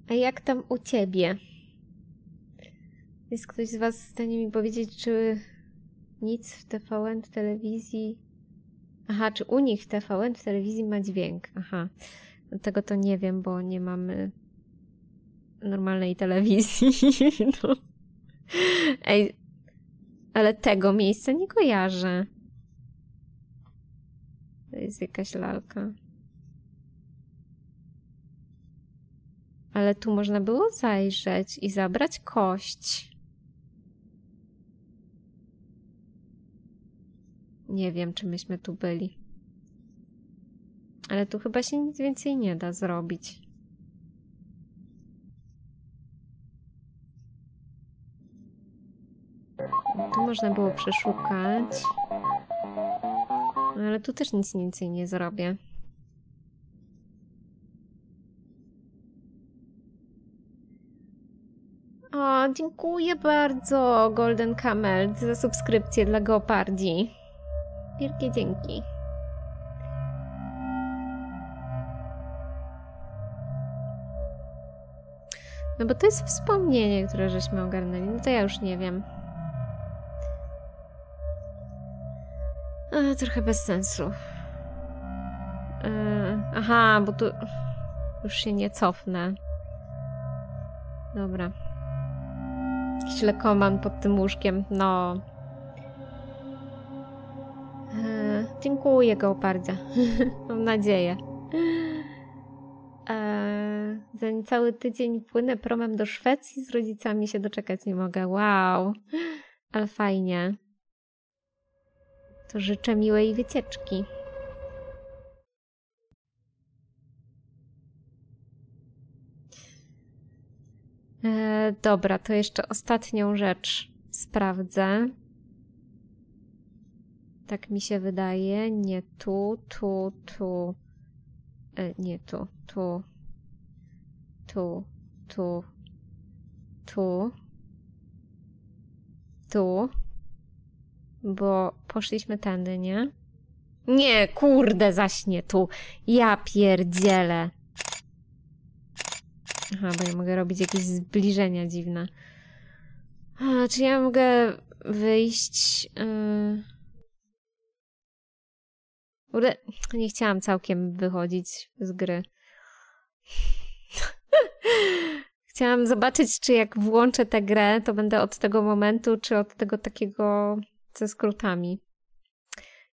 A jak tam u ciebie? Jest ktoś z was w stanie mi powiedzieć, czy nic w TVN, w telewizji... Aha, czy u nich TVN w telewizji ma dźwięk? Aha, tego to nie wiem, bo nie mamy normalnej telewizji. No. Ej, ale tego miejsca nie kojarzę. To jest jakaś lalka. Ale tu można było zajrzeć i zabrać kość. Nie wiem, czy myśmy tu byli. Ale tu chyba się nic więcej nie da zrobić. Tu można było przeszukać. No, ale tu też nic więcej nie zrobię. O, dziękuję bardzo Golden Camel za subskrypcję dla Geopardzi. Wielkie dzięki. No bo to jest wspomnienie, które żeśmy ogarnęli. No to ja już nie wiem. E, trochę bez sensu. E, aha, bo tu już się nie cofnę. Dobra. Jakiś lekoman pod tym łóżkiem. No. E, dziękuję, Geopardzia. Mam nadzieję. E, za cały tydzień płynę promem do Szwecji. Z rodzicami się doczekać nie mogę. Wow. Ale fajnie. To życzę miłej wycieczki. E, dobra, to jeszcze ostatnią rzecz sprawdzę. Tak mi się wydaje. Nie tu, tu, tu. E, nie tu, tu. Tu, tu. Tu. Tu. Bo poszliśmy tędy, nie? Nie, kurde, zaś nie tu. Ja pierdzielę. Aha, bo ja mogę robić jakieś zbliżenia dziwne. A, czy ja mogę wyjść... Yy... Ule... Nie chciałam całkiem wychodzić z gry. Chciałam zobaczyć, czy jak włączę tę grę, to będę od tego momentu, czy od tego takiego ze skrótami.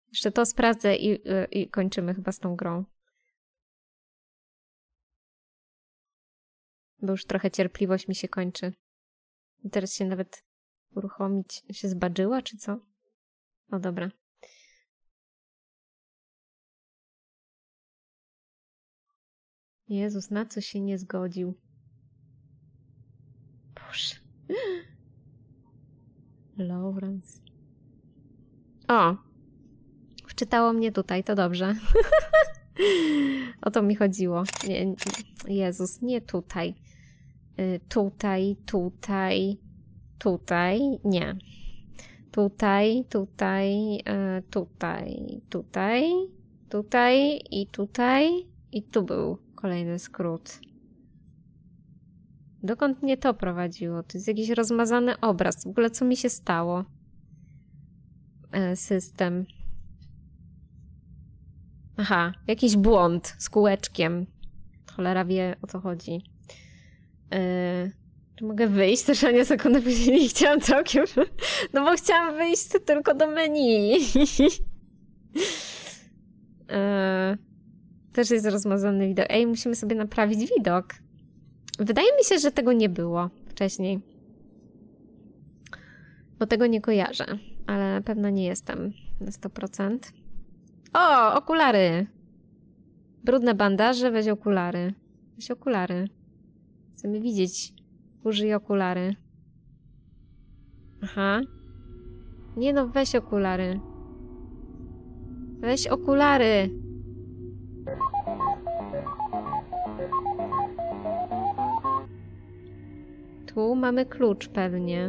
Jeszcze to sprawdzę i, y, i kończymy chyba z tą grą. Bo już trochę cierpliwość mi się kończy. I teraz się nawet uruchomić się zbadżyła, czy co? O, dobra. Jezus, na co się nie zgodził? Boże. Lawrence. O! Wczytało mnie tutaj, to dobrze. o to mi chodziło. Nie, Jezus, nie tutaj. Y, tutaj, tutaj, tutaj, nie. Tutaj, tutaj, y, tutaj, tutaj, tutaj i tutaj i tu był kolejny skrót. Dokąd mnie to prowadziło? To jest jakiś rozmazany obraz. W ogóle co mi się stało? E, system. Aha, jakiś błąd z kółeczkiem. Cholera wie o co chodzi. Yy, czy mogę wyjść? Też nie sekundę później nie chciałam całkiem. No bo chciałam wyjść tylko do menu. yy, też jest rozmazany widok. Ej, musimy sobie naprawić widok. Wydaje mi się, że tego nie było wcześniej. Bo tego nie kojarzę, ale na pewno nie jestem na 100%. O, okulary! Brudne bandaże, weź okulary. Weź okulary. Chcemy widzieć. Użyj okulary. Aha. Nie no, weź okulary. Weź okulary. Tu mamy klucz pewnie.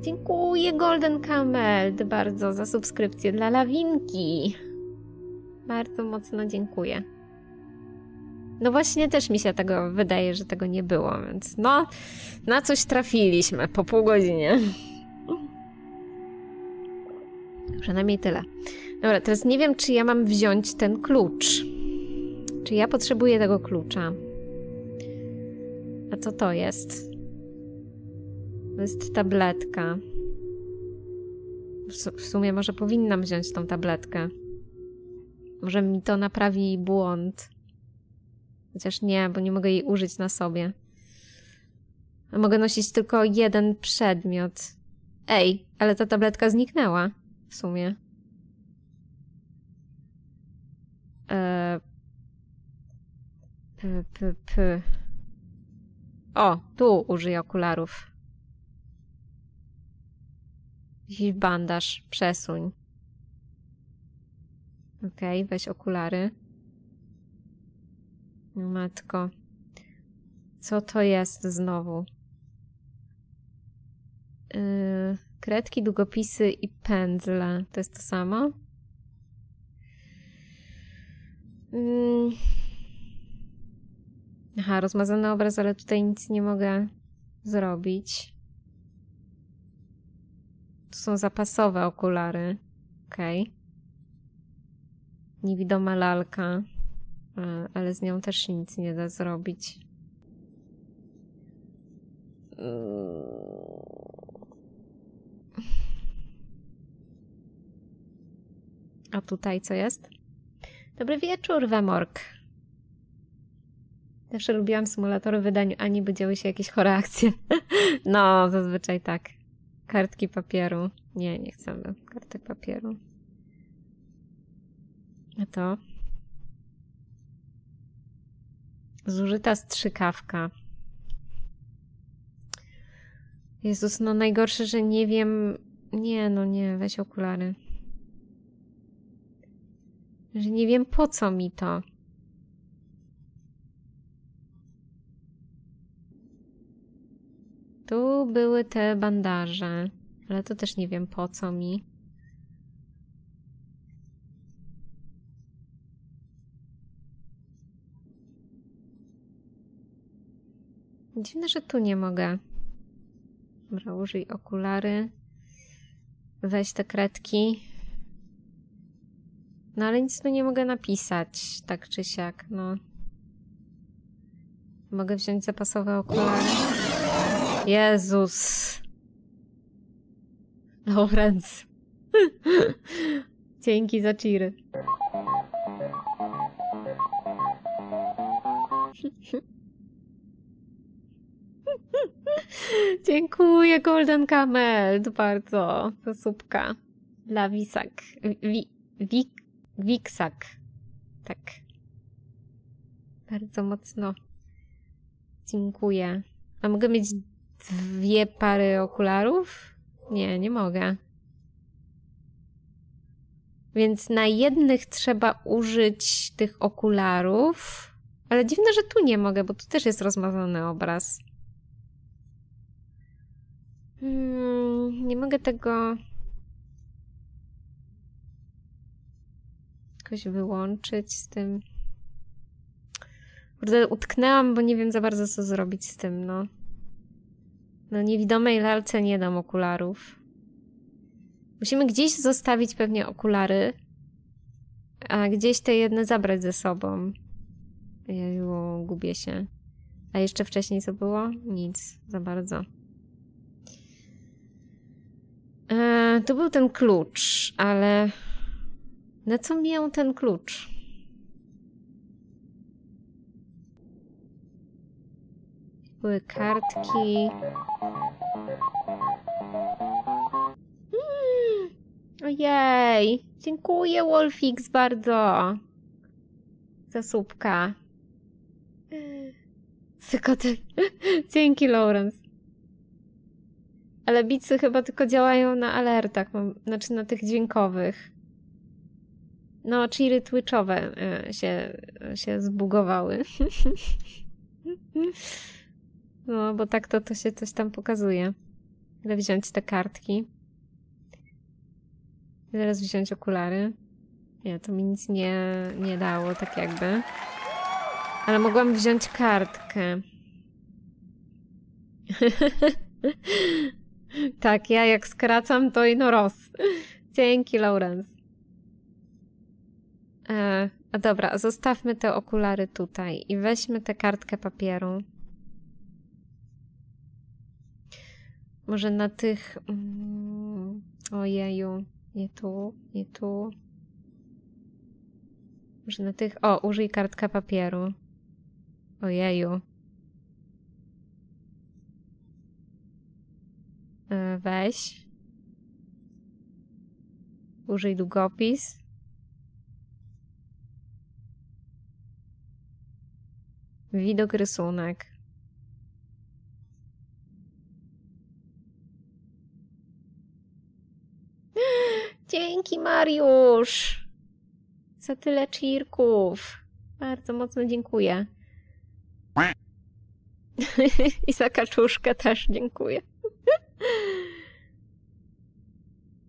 Dziękuję Golden Camel bardzo za subskrypcję dla Lawinki. Bardzo mocno dziękuję. No właśnie też mi się tego wydaje, że tego nie było, więc no na coś trafiliśmy po pół godzinie. Przynajmniej tyle. Dobra, teraz nie wiem, czy ja mam wziąć ten klucz. Czy ja potrzebuję tego klucza? Co to jest? To jest tabletka. W sumie może powinnam wziąć tą tabletkę. Może mi to naprawi błąd. Chociaż nie, bo nie mogę jej użyć na sobie. Mogę nosić tylko jeden przedmiot. Ej, ale ta tabletka zniknęła. W sumie. Eee... P, p, p. O, tu użyję okularów. Jakiś bandaż. Przesuń. Okej, okay, weź okulary. Matko. Co to jest znowu? Yy, kredki, długopisy i pędzle. To jest to samo? Yy. Aha, rozmazany obraz, ale tutaj nic nie mogę zrobić. To są zapasowe okulary. Okej. Okay. Niewidoma lalka. E, ale z nią też nic nie da zrobić. A tutaj co jest? Dobry wieczór, Wemork. Zawsze lubiłam symulatory w wydaniu Ani, by działy się jakieś chore akcje. no, zazwyczaj tak. Kartki papieru. Nie, nie chcemy kartek papieru. A to? Zużyta strzykawka. Jezus, no najgorsze, że nie wiem... Nie, no nie, weź okulary. Że nie wiem po co mi to. Tu były te bandaże, ale to też nie wiem po co mi. Dziwne, że tu nie mogę. Dobra, użyj okulary. Weź te kredki. No ale nic tu nie mogę napisać, tak czy siak, no. Mogę wziąć zapasowe okulary. Jezus. Lorenz. Dzięki za cheery. Dziękuję, Golden Camel, bardzo za słupka. Dla Wisak. Wi, wi, Wiksak. Tak. Bardzo mocno. Dziękuję. A mogę mieć dwie pary okularów? Nie, nie mogę. Więc na jednych trzeba użyć tych okularów. Ale dziwne, że tu nie mogę, bo tu też jest rozmazany obraz. Hmm, nie mogę tego jakoś wyłączyć z tym. Kurde, utknęłam, bo nie wiem za bardzo co zrobić z tym, no. No niewidomej lalce nie dam okularów. Musimy gdzieś zostawić pewnie okulary, a gdzieś te jedne zabrać ze sobą. Jeju, gubię się. A jeszcze wcześniej co było? Nic za bardzo. E, tu był ten klucz, ale na co miał ten klucz? Były kartki. Hmm. Ojej, dziękuję Wolfix bardzo za słupka. Sykotek. Dzięki, Lawrence. Ale bicy chyba tylko działają na alertach, znaczy na tych dźwiękowych. No, chiry twitchowe e, się, się zbugowały. No, bo tak to, to się coś tam pokazuje. Ile wziąć te kartki? Teraz wziąć okulary. Nie, to mi nic nie, nie dało, tak jakby. Ale mogłam wziąć kartkę. tak, ja jak skracam, to i no roz. Dzięki, Laurence. E, a dobra, zostawmy te okulary tutaj i weźmy tę kartkę papieru. Może na tych... Mm, ojeju, nie tu, nie tu. Może na tych... O, użyj kartka papieru. Ojeju. E, weź. Użyj długopis. Widok rysunek. Dzięki, Mariusz! Za tyle czirków. Bardzo mocno dziękuję. I za kaczuszkę też dziękuję.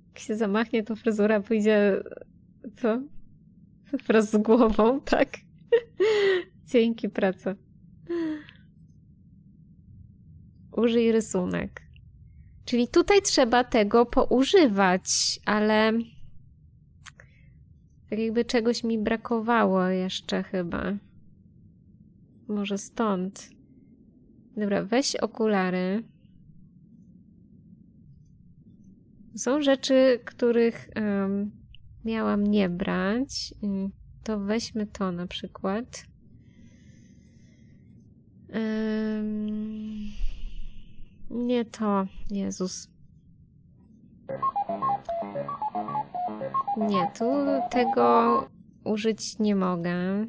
Jak się zamachnie, to fryzura pójdzie... Co? Wraz z głową, tak? Dzięki, praca. Użyj rysunek. Czyli tutaj trzeba tego poużywać, ale tak jakby czegoś mi brakowało jeszcze chyba. Może stąd. Dobra, weź okulary. Są rzeczy, których um, miałam nie brać. To weźmy to na przykład. Um, nie to, Jezus. Nie, tu tego użyć nie mogę.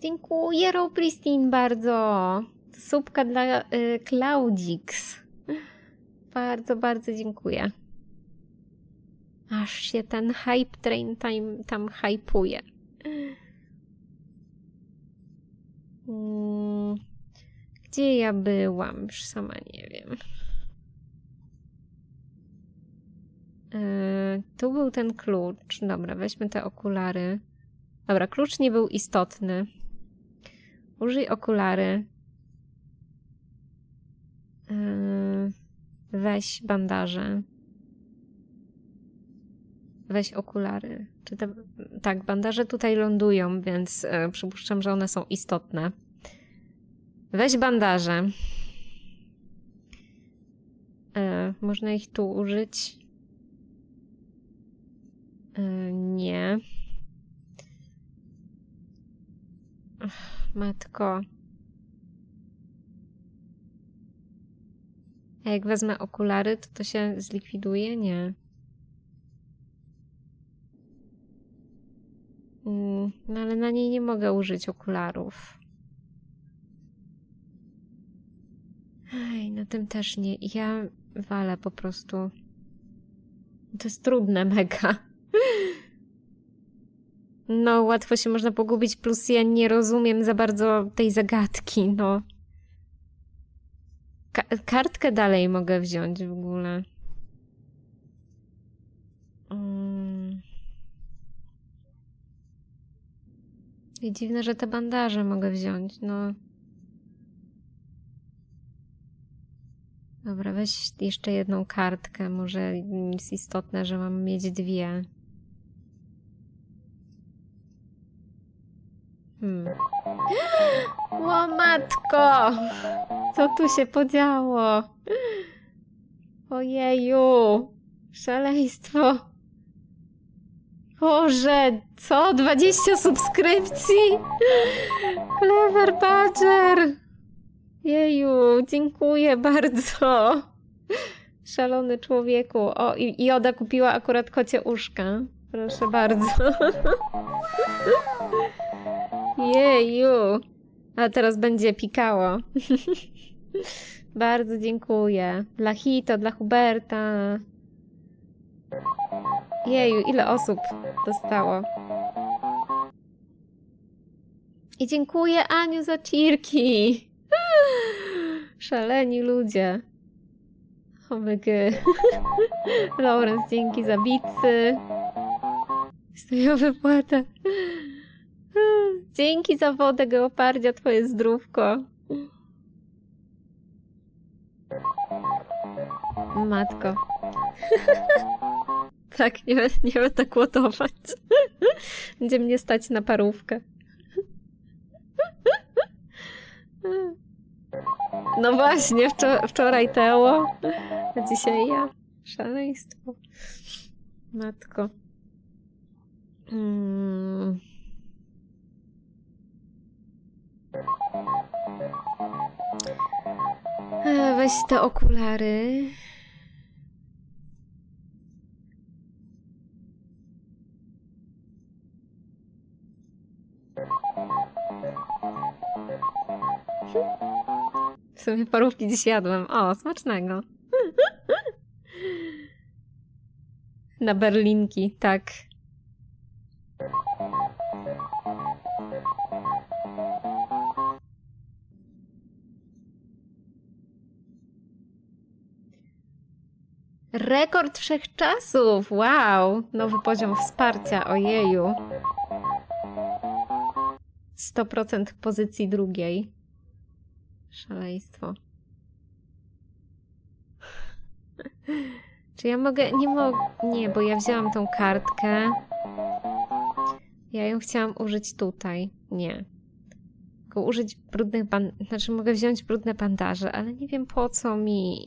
Dziękuję, Robristin, bardzo. Słupka dla y, Claudix. Bardzo, bardzo dziękuję. Aż się ten hype train tam, tam hypuje. Hmm. Gdzie ja byłam? Już sama nie wiem. Yy, tu był ten klucz. Dobra, weźmy te okulary. Dobra, klucz nie był istotny. Użyj okulary. Yy, weź bandaże. Weź okulary. Czy te... Tak, bandaże tutaj lądują, więc yy, przypuszczam, że one są istotne. Weź bandaże. Yy, można ich tu użyć? nie. Matko. A jak wezmę okulary, to to się zlikwiduje? Nie. No ale na niej nie mogę użyć okularów. Ej, na tym też nie. Ja walę po prostu. To jest trudne mega. No, łatwo się można pogubić, plus ja nie rozumiem za bardzo tej zagadki, no. Ka kartkę dalej mogę wziąć w ogóle. I dziwne, że te bandaże mogę wziąć, no. Dobra, weź jeszcze jedną kartkę. Może jest istotne, że mam mieć dwie. Hmm. O matko! Co tu się podziało? Ojeju! Szaleństwo! Boże, co? 20 subskrypcji? Clever Badger! Jeju, dziękuję bardzo. Szalony człowieku. O, i Joda kupiła akurat kocie uszka. Proszę bardzo. Jeju. A teraz będzie pikało. Bardzo dziękuję. Dla Hito, dla Huberta. Jeju, ile osób dostało. I dziękuję Aniu za cirki. Szaleni ludzie. Omygy. Lorenz, dzięki za bicy. Stoją wypłatę. Dzięki za wodę, Geopardzia, twoje zdrówko. Matko. tak, nie, nie będę tak łotować. Będzie mnie stać na parówkę. No właśnie, wczor wczoraj Teo, a dzisiaj ja. Szaleństwo. Matko. Mm. E, Weź te okulary. W sumie parówki dziś jadłem. O, smacznego. Na berlinki, tak. Rekord wszechczasów! Wow! Nowy poziom wsparcia, ojeju. 100% pozycji drugiej. Szaleństwo. Czy ja mogę... Nie mogę... Nie, bo ja wzięłam tą kartkę. Ja ją chciałam użyć tutaj. Nie. Tylko użyć brudnych ban... Znaczy mogę wziąć brudne bandaże, ale nie wiem po co mi.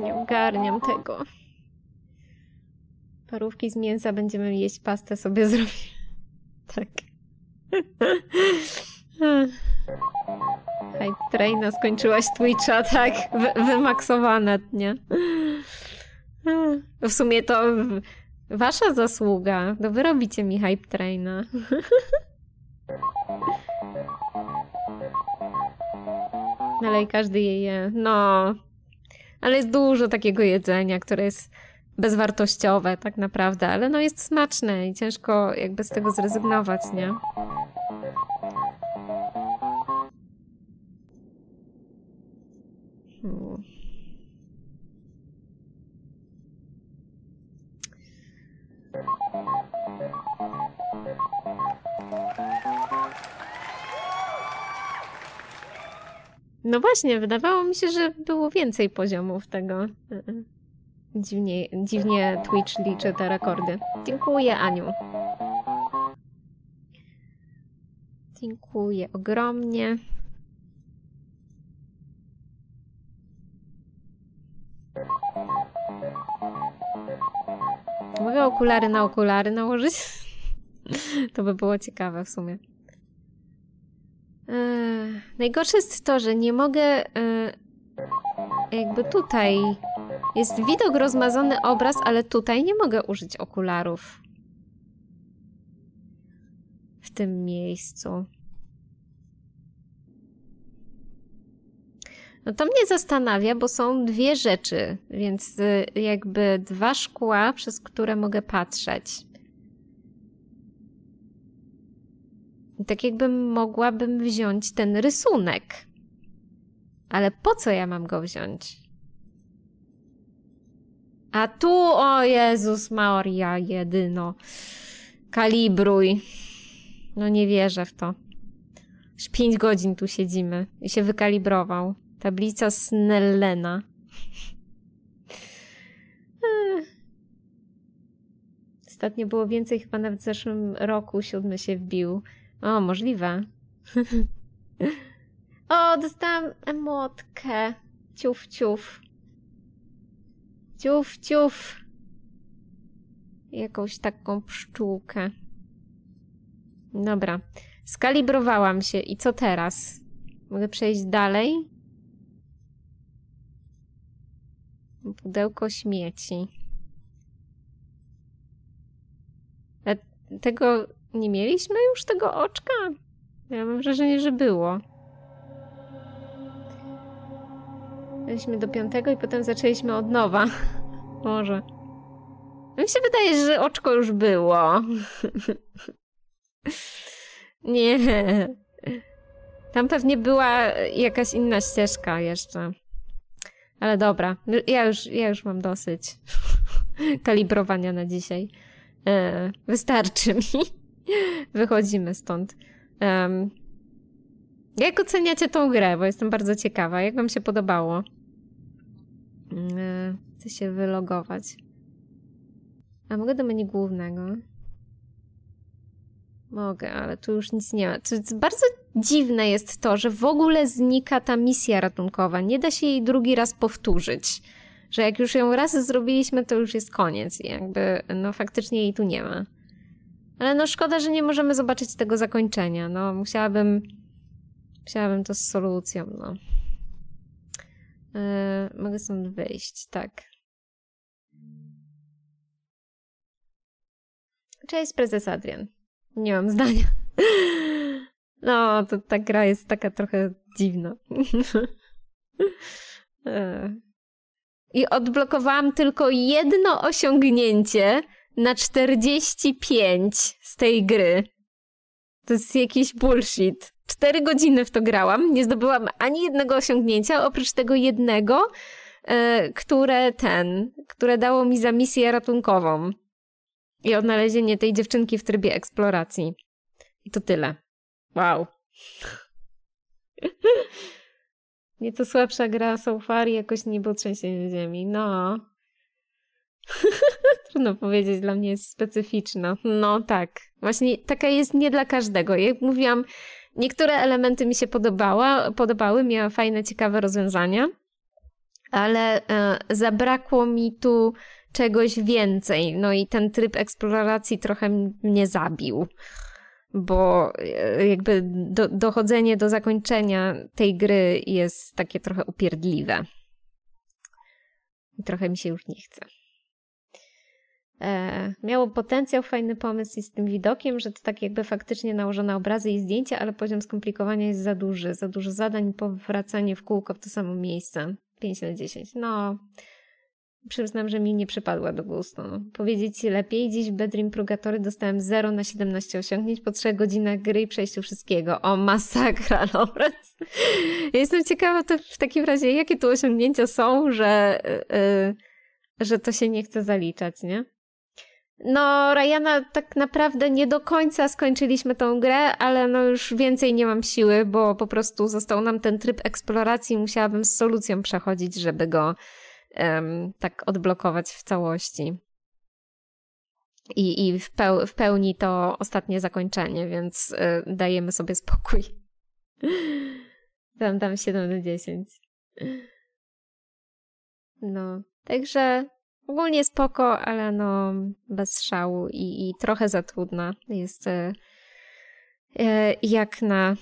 Nie ogarniam tego. Parówki z mięsa będziemy jeść, pastę sobie zrobić. Tak. Hej, Traina, skończyłaś Twitcha, tak? Wy wymaksowane, nie? W sumie to wasza zasługa. To wy robicie mi hype traina. Ale każdy je je. No. Ale jest dużo takiego jedzenia, które jest bezwartościowe tak naprawdę, ale no jest smaczne i ciężko jakby z tego zrezygnować, nie? Hmm. No właśnie, wydawało mi się, że było więcej poziomów tego. Dziwnie, dziwnie Twitch liczy te rekordy. Dziękuję, Aniu. Dziękuję ogromnie. Mogę okulary na okulary nałożyć? To by było ciekawe w sumie. Eee, najgorsze jest to, że nie mogę e, jakby tutaj jest widok rozmazany obraz, ale tutaj nie mogę użyć okularów. W tym miejscu. No to mnie zastanawia, bo są dwie rzeczy, więc y, jakby dwa szkła, przez które mogę patrzeć. I tak jakbym mogłabym wziąć ten rysunek. Ale po co ja mam go wziąć? A tu, o Jezus Maria, jedyno. Kalibruj. No nie wierzę w to. Już pięć godzin tu siedzimy i się wykalibrował. Tablica Snellena. Ostatnio było więcej, chyba nawet w zeszłym roku siódmy się wbił. O, możliwe. o, dostałam emotkę. Ciuf, ciuf. Ciuf, ciuf. Jakąś taką pszczółkę. Dobra. Skalibrowałam się. I co teraz? Mogę przejść dalej? Pudełko śmieci. A tego nie mieliśmy już tego oczka? Ja mam wrażenie, że było. Byliśmy do piątego i potem zaczęliśmy od nowa. Może. Mi się wydaje, że oczko już było. Nie. Tam pewnie była jakaś inna ścieżka jeszcze. Ale dobra, ja już, ja już mam dosyć kalibrowania na dzisiaj. E, wystarczy mi. Wychodzimy stąd. Jak oceniacie tą grę? Bo jestem bardzo ciekawa. Jak wam się podobało? E, chcę się wylogować. A mogę do menu głównego? Mogę, ale tu już nic nie ma. To bardzo dziwne jest to, że w ogóle znika ta misja ratunkowa. Nie da się jej drugi raz powtórzyć. Że jak już ją raz zrobiliśmy, to już jest koniec. I jakby, no faktycznie jej tu nie ma. Ale no szkoda, że nie możemy zobaczyć tego zakończenia. No musiałabym... Musiałabym to z solucją, no. Yy, mogę stąd wyjść, tak. Cześć, prezes Adrian. Nie mam zdania. No, to ta gra jest taka trochę dziwna. E. I odblokowałam tylko jedno osiągnięcie na 45 z tej gry. To jest jakiś bullshit. Cztery godziny w to grałam, nie zdobyłam ani jednego osiągnięcia, oprócz tego jednego, e, które ten, które dało mi za misję ratunkową i odnalezienie tej dziewczynki w trybie eksploracji. I to tyle. Wow. Nieco słabsza gra so far jakoś nie trzęsienie ziemi. No. Trudno powiedzieć, dla mnie jest specyficzna. No tak. Właśnie taka jest nie dla każdego. Jak mówiłam, niektóre elementy mi się podobała, podobały, miała fajne, ciekawe rozwiązania, ale e, zabrakło mi tu czegoś więcej. No i ten tryb eksploracji trochę mnie zabił, bo e, jakby do, dochodzenie do zakończenia tej gry jest takie trochę upierdliwe. I trochę mi się już nie chce. E, miało potencjał, fajny pomysł i z tym widokiem, że to tak jakby faktycznie nałożone obrazy i zdjęcia, ale poziom skomplikowania jest za duży. Za dużo zadań powracanie w kółko w to samo miejsce. 5 na 10. No, przyznam, że mi nie przypadła do gustu. No. Powiedzieć ci lepiej, dziś w Bedrim Purgatory dostałem 0 na 17 osiągnięć po 3 godzinach gry i przejściu wszystkiego. O, masakra, Lorenz. Jestem ciekawa to w takim razie, jakie tu osiągnięcia są, że, yy, że to się nie chce zaliczać, nie? No, Ryana tak naprawdę nie do końca skończyliśmy tą grę, ale no już więcej nie mam siły, bo po prostu został nam ten tryb eksploracji musiałabym z solucją przechodzić, żeby go um, tak odblokować w całości. I, i w, peł, w pełni to ostatnie zakończenie, więc y, dajemy sobie spokój. Dam tam 7 na 10. No, także ogólnie spoko, ale no bez szału i, i trochę za trudna jest y, y, jak na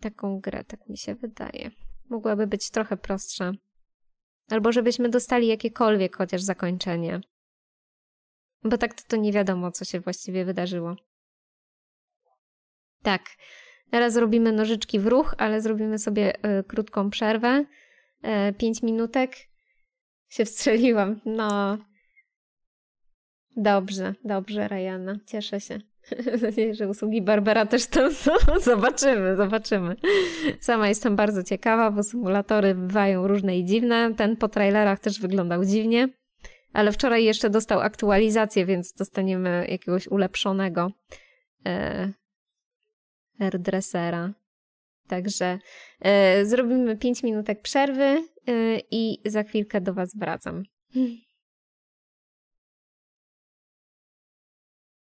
taką grę, tak mi się wydaje mogłaby być trochę prostsza. Albo żebyśmy dostali jakiekolwiek chociaż zakończenie. Bo tak to, to nie wiadomo, co się właściwie wydarzyło. Tak, teraz zrobimy nożyczki w ruch, ale zrobimy sobie y, krótką przerwę. Y, pięć minutek. Się wstrzeliłam. No. Dobrze, dobrze, Rajana. Cieszę się. Mam nadzieję, że usługi Barbera też tam są. Zobaczymy, zobaczymy. Sama jestem bardzo ciekawa, bo symulatory bywają różne i dziwne. Ten po trailerach też wyglądał dziwnie. Ale wczoraj jeszcze dostał aktualizację, więc dostaniemy jakiegoś ulepszonego e. Także e, zrobimy 5 minutek przerwy i za chwilkę do Was wracam.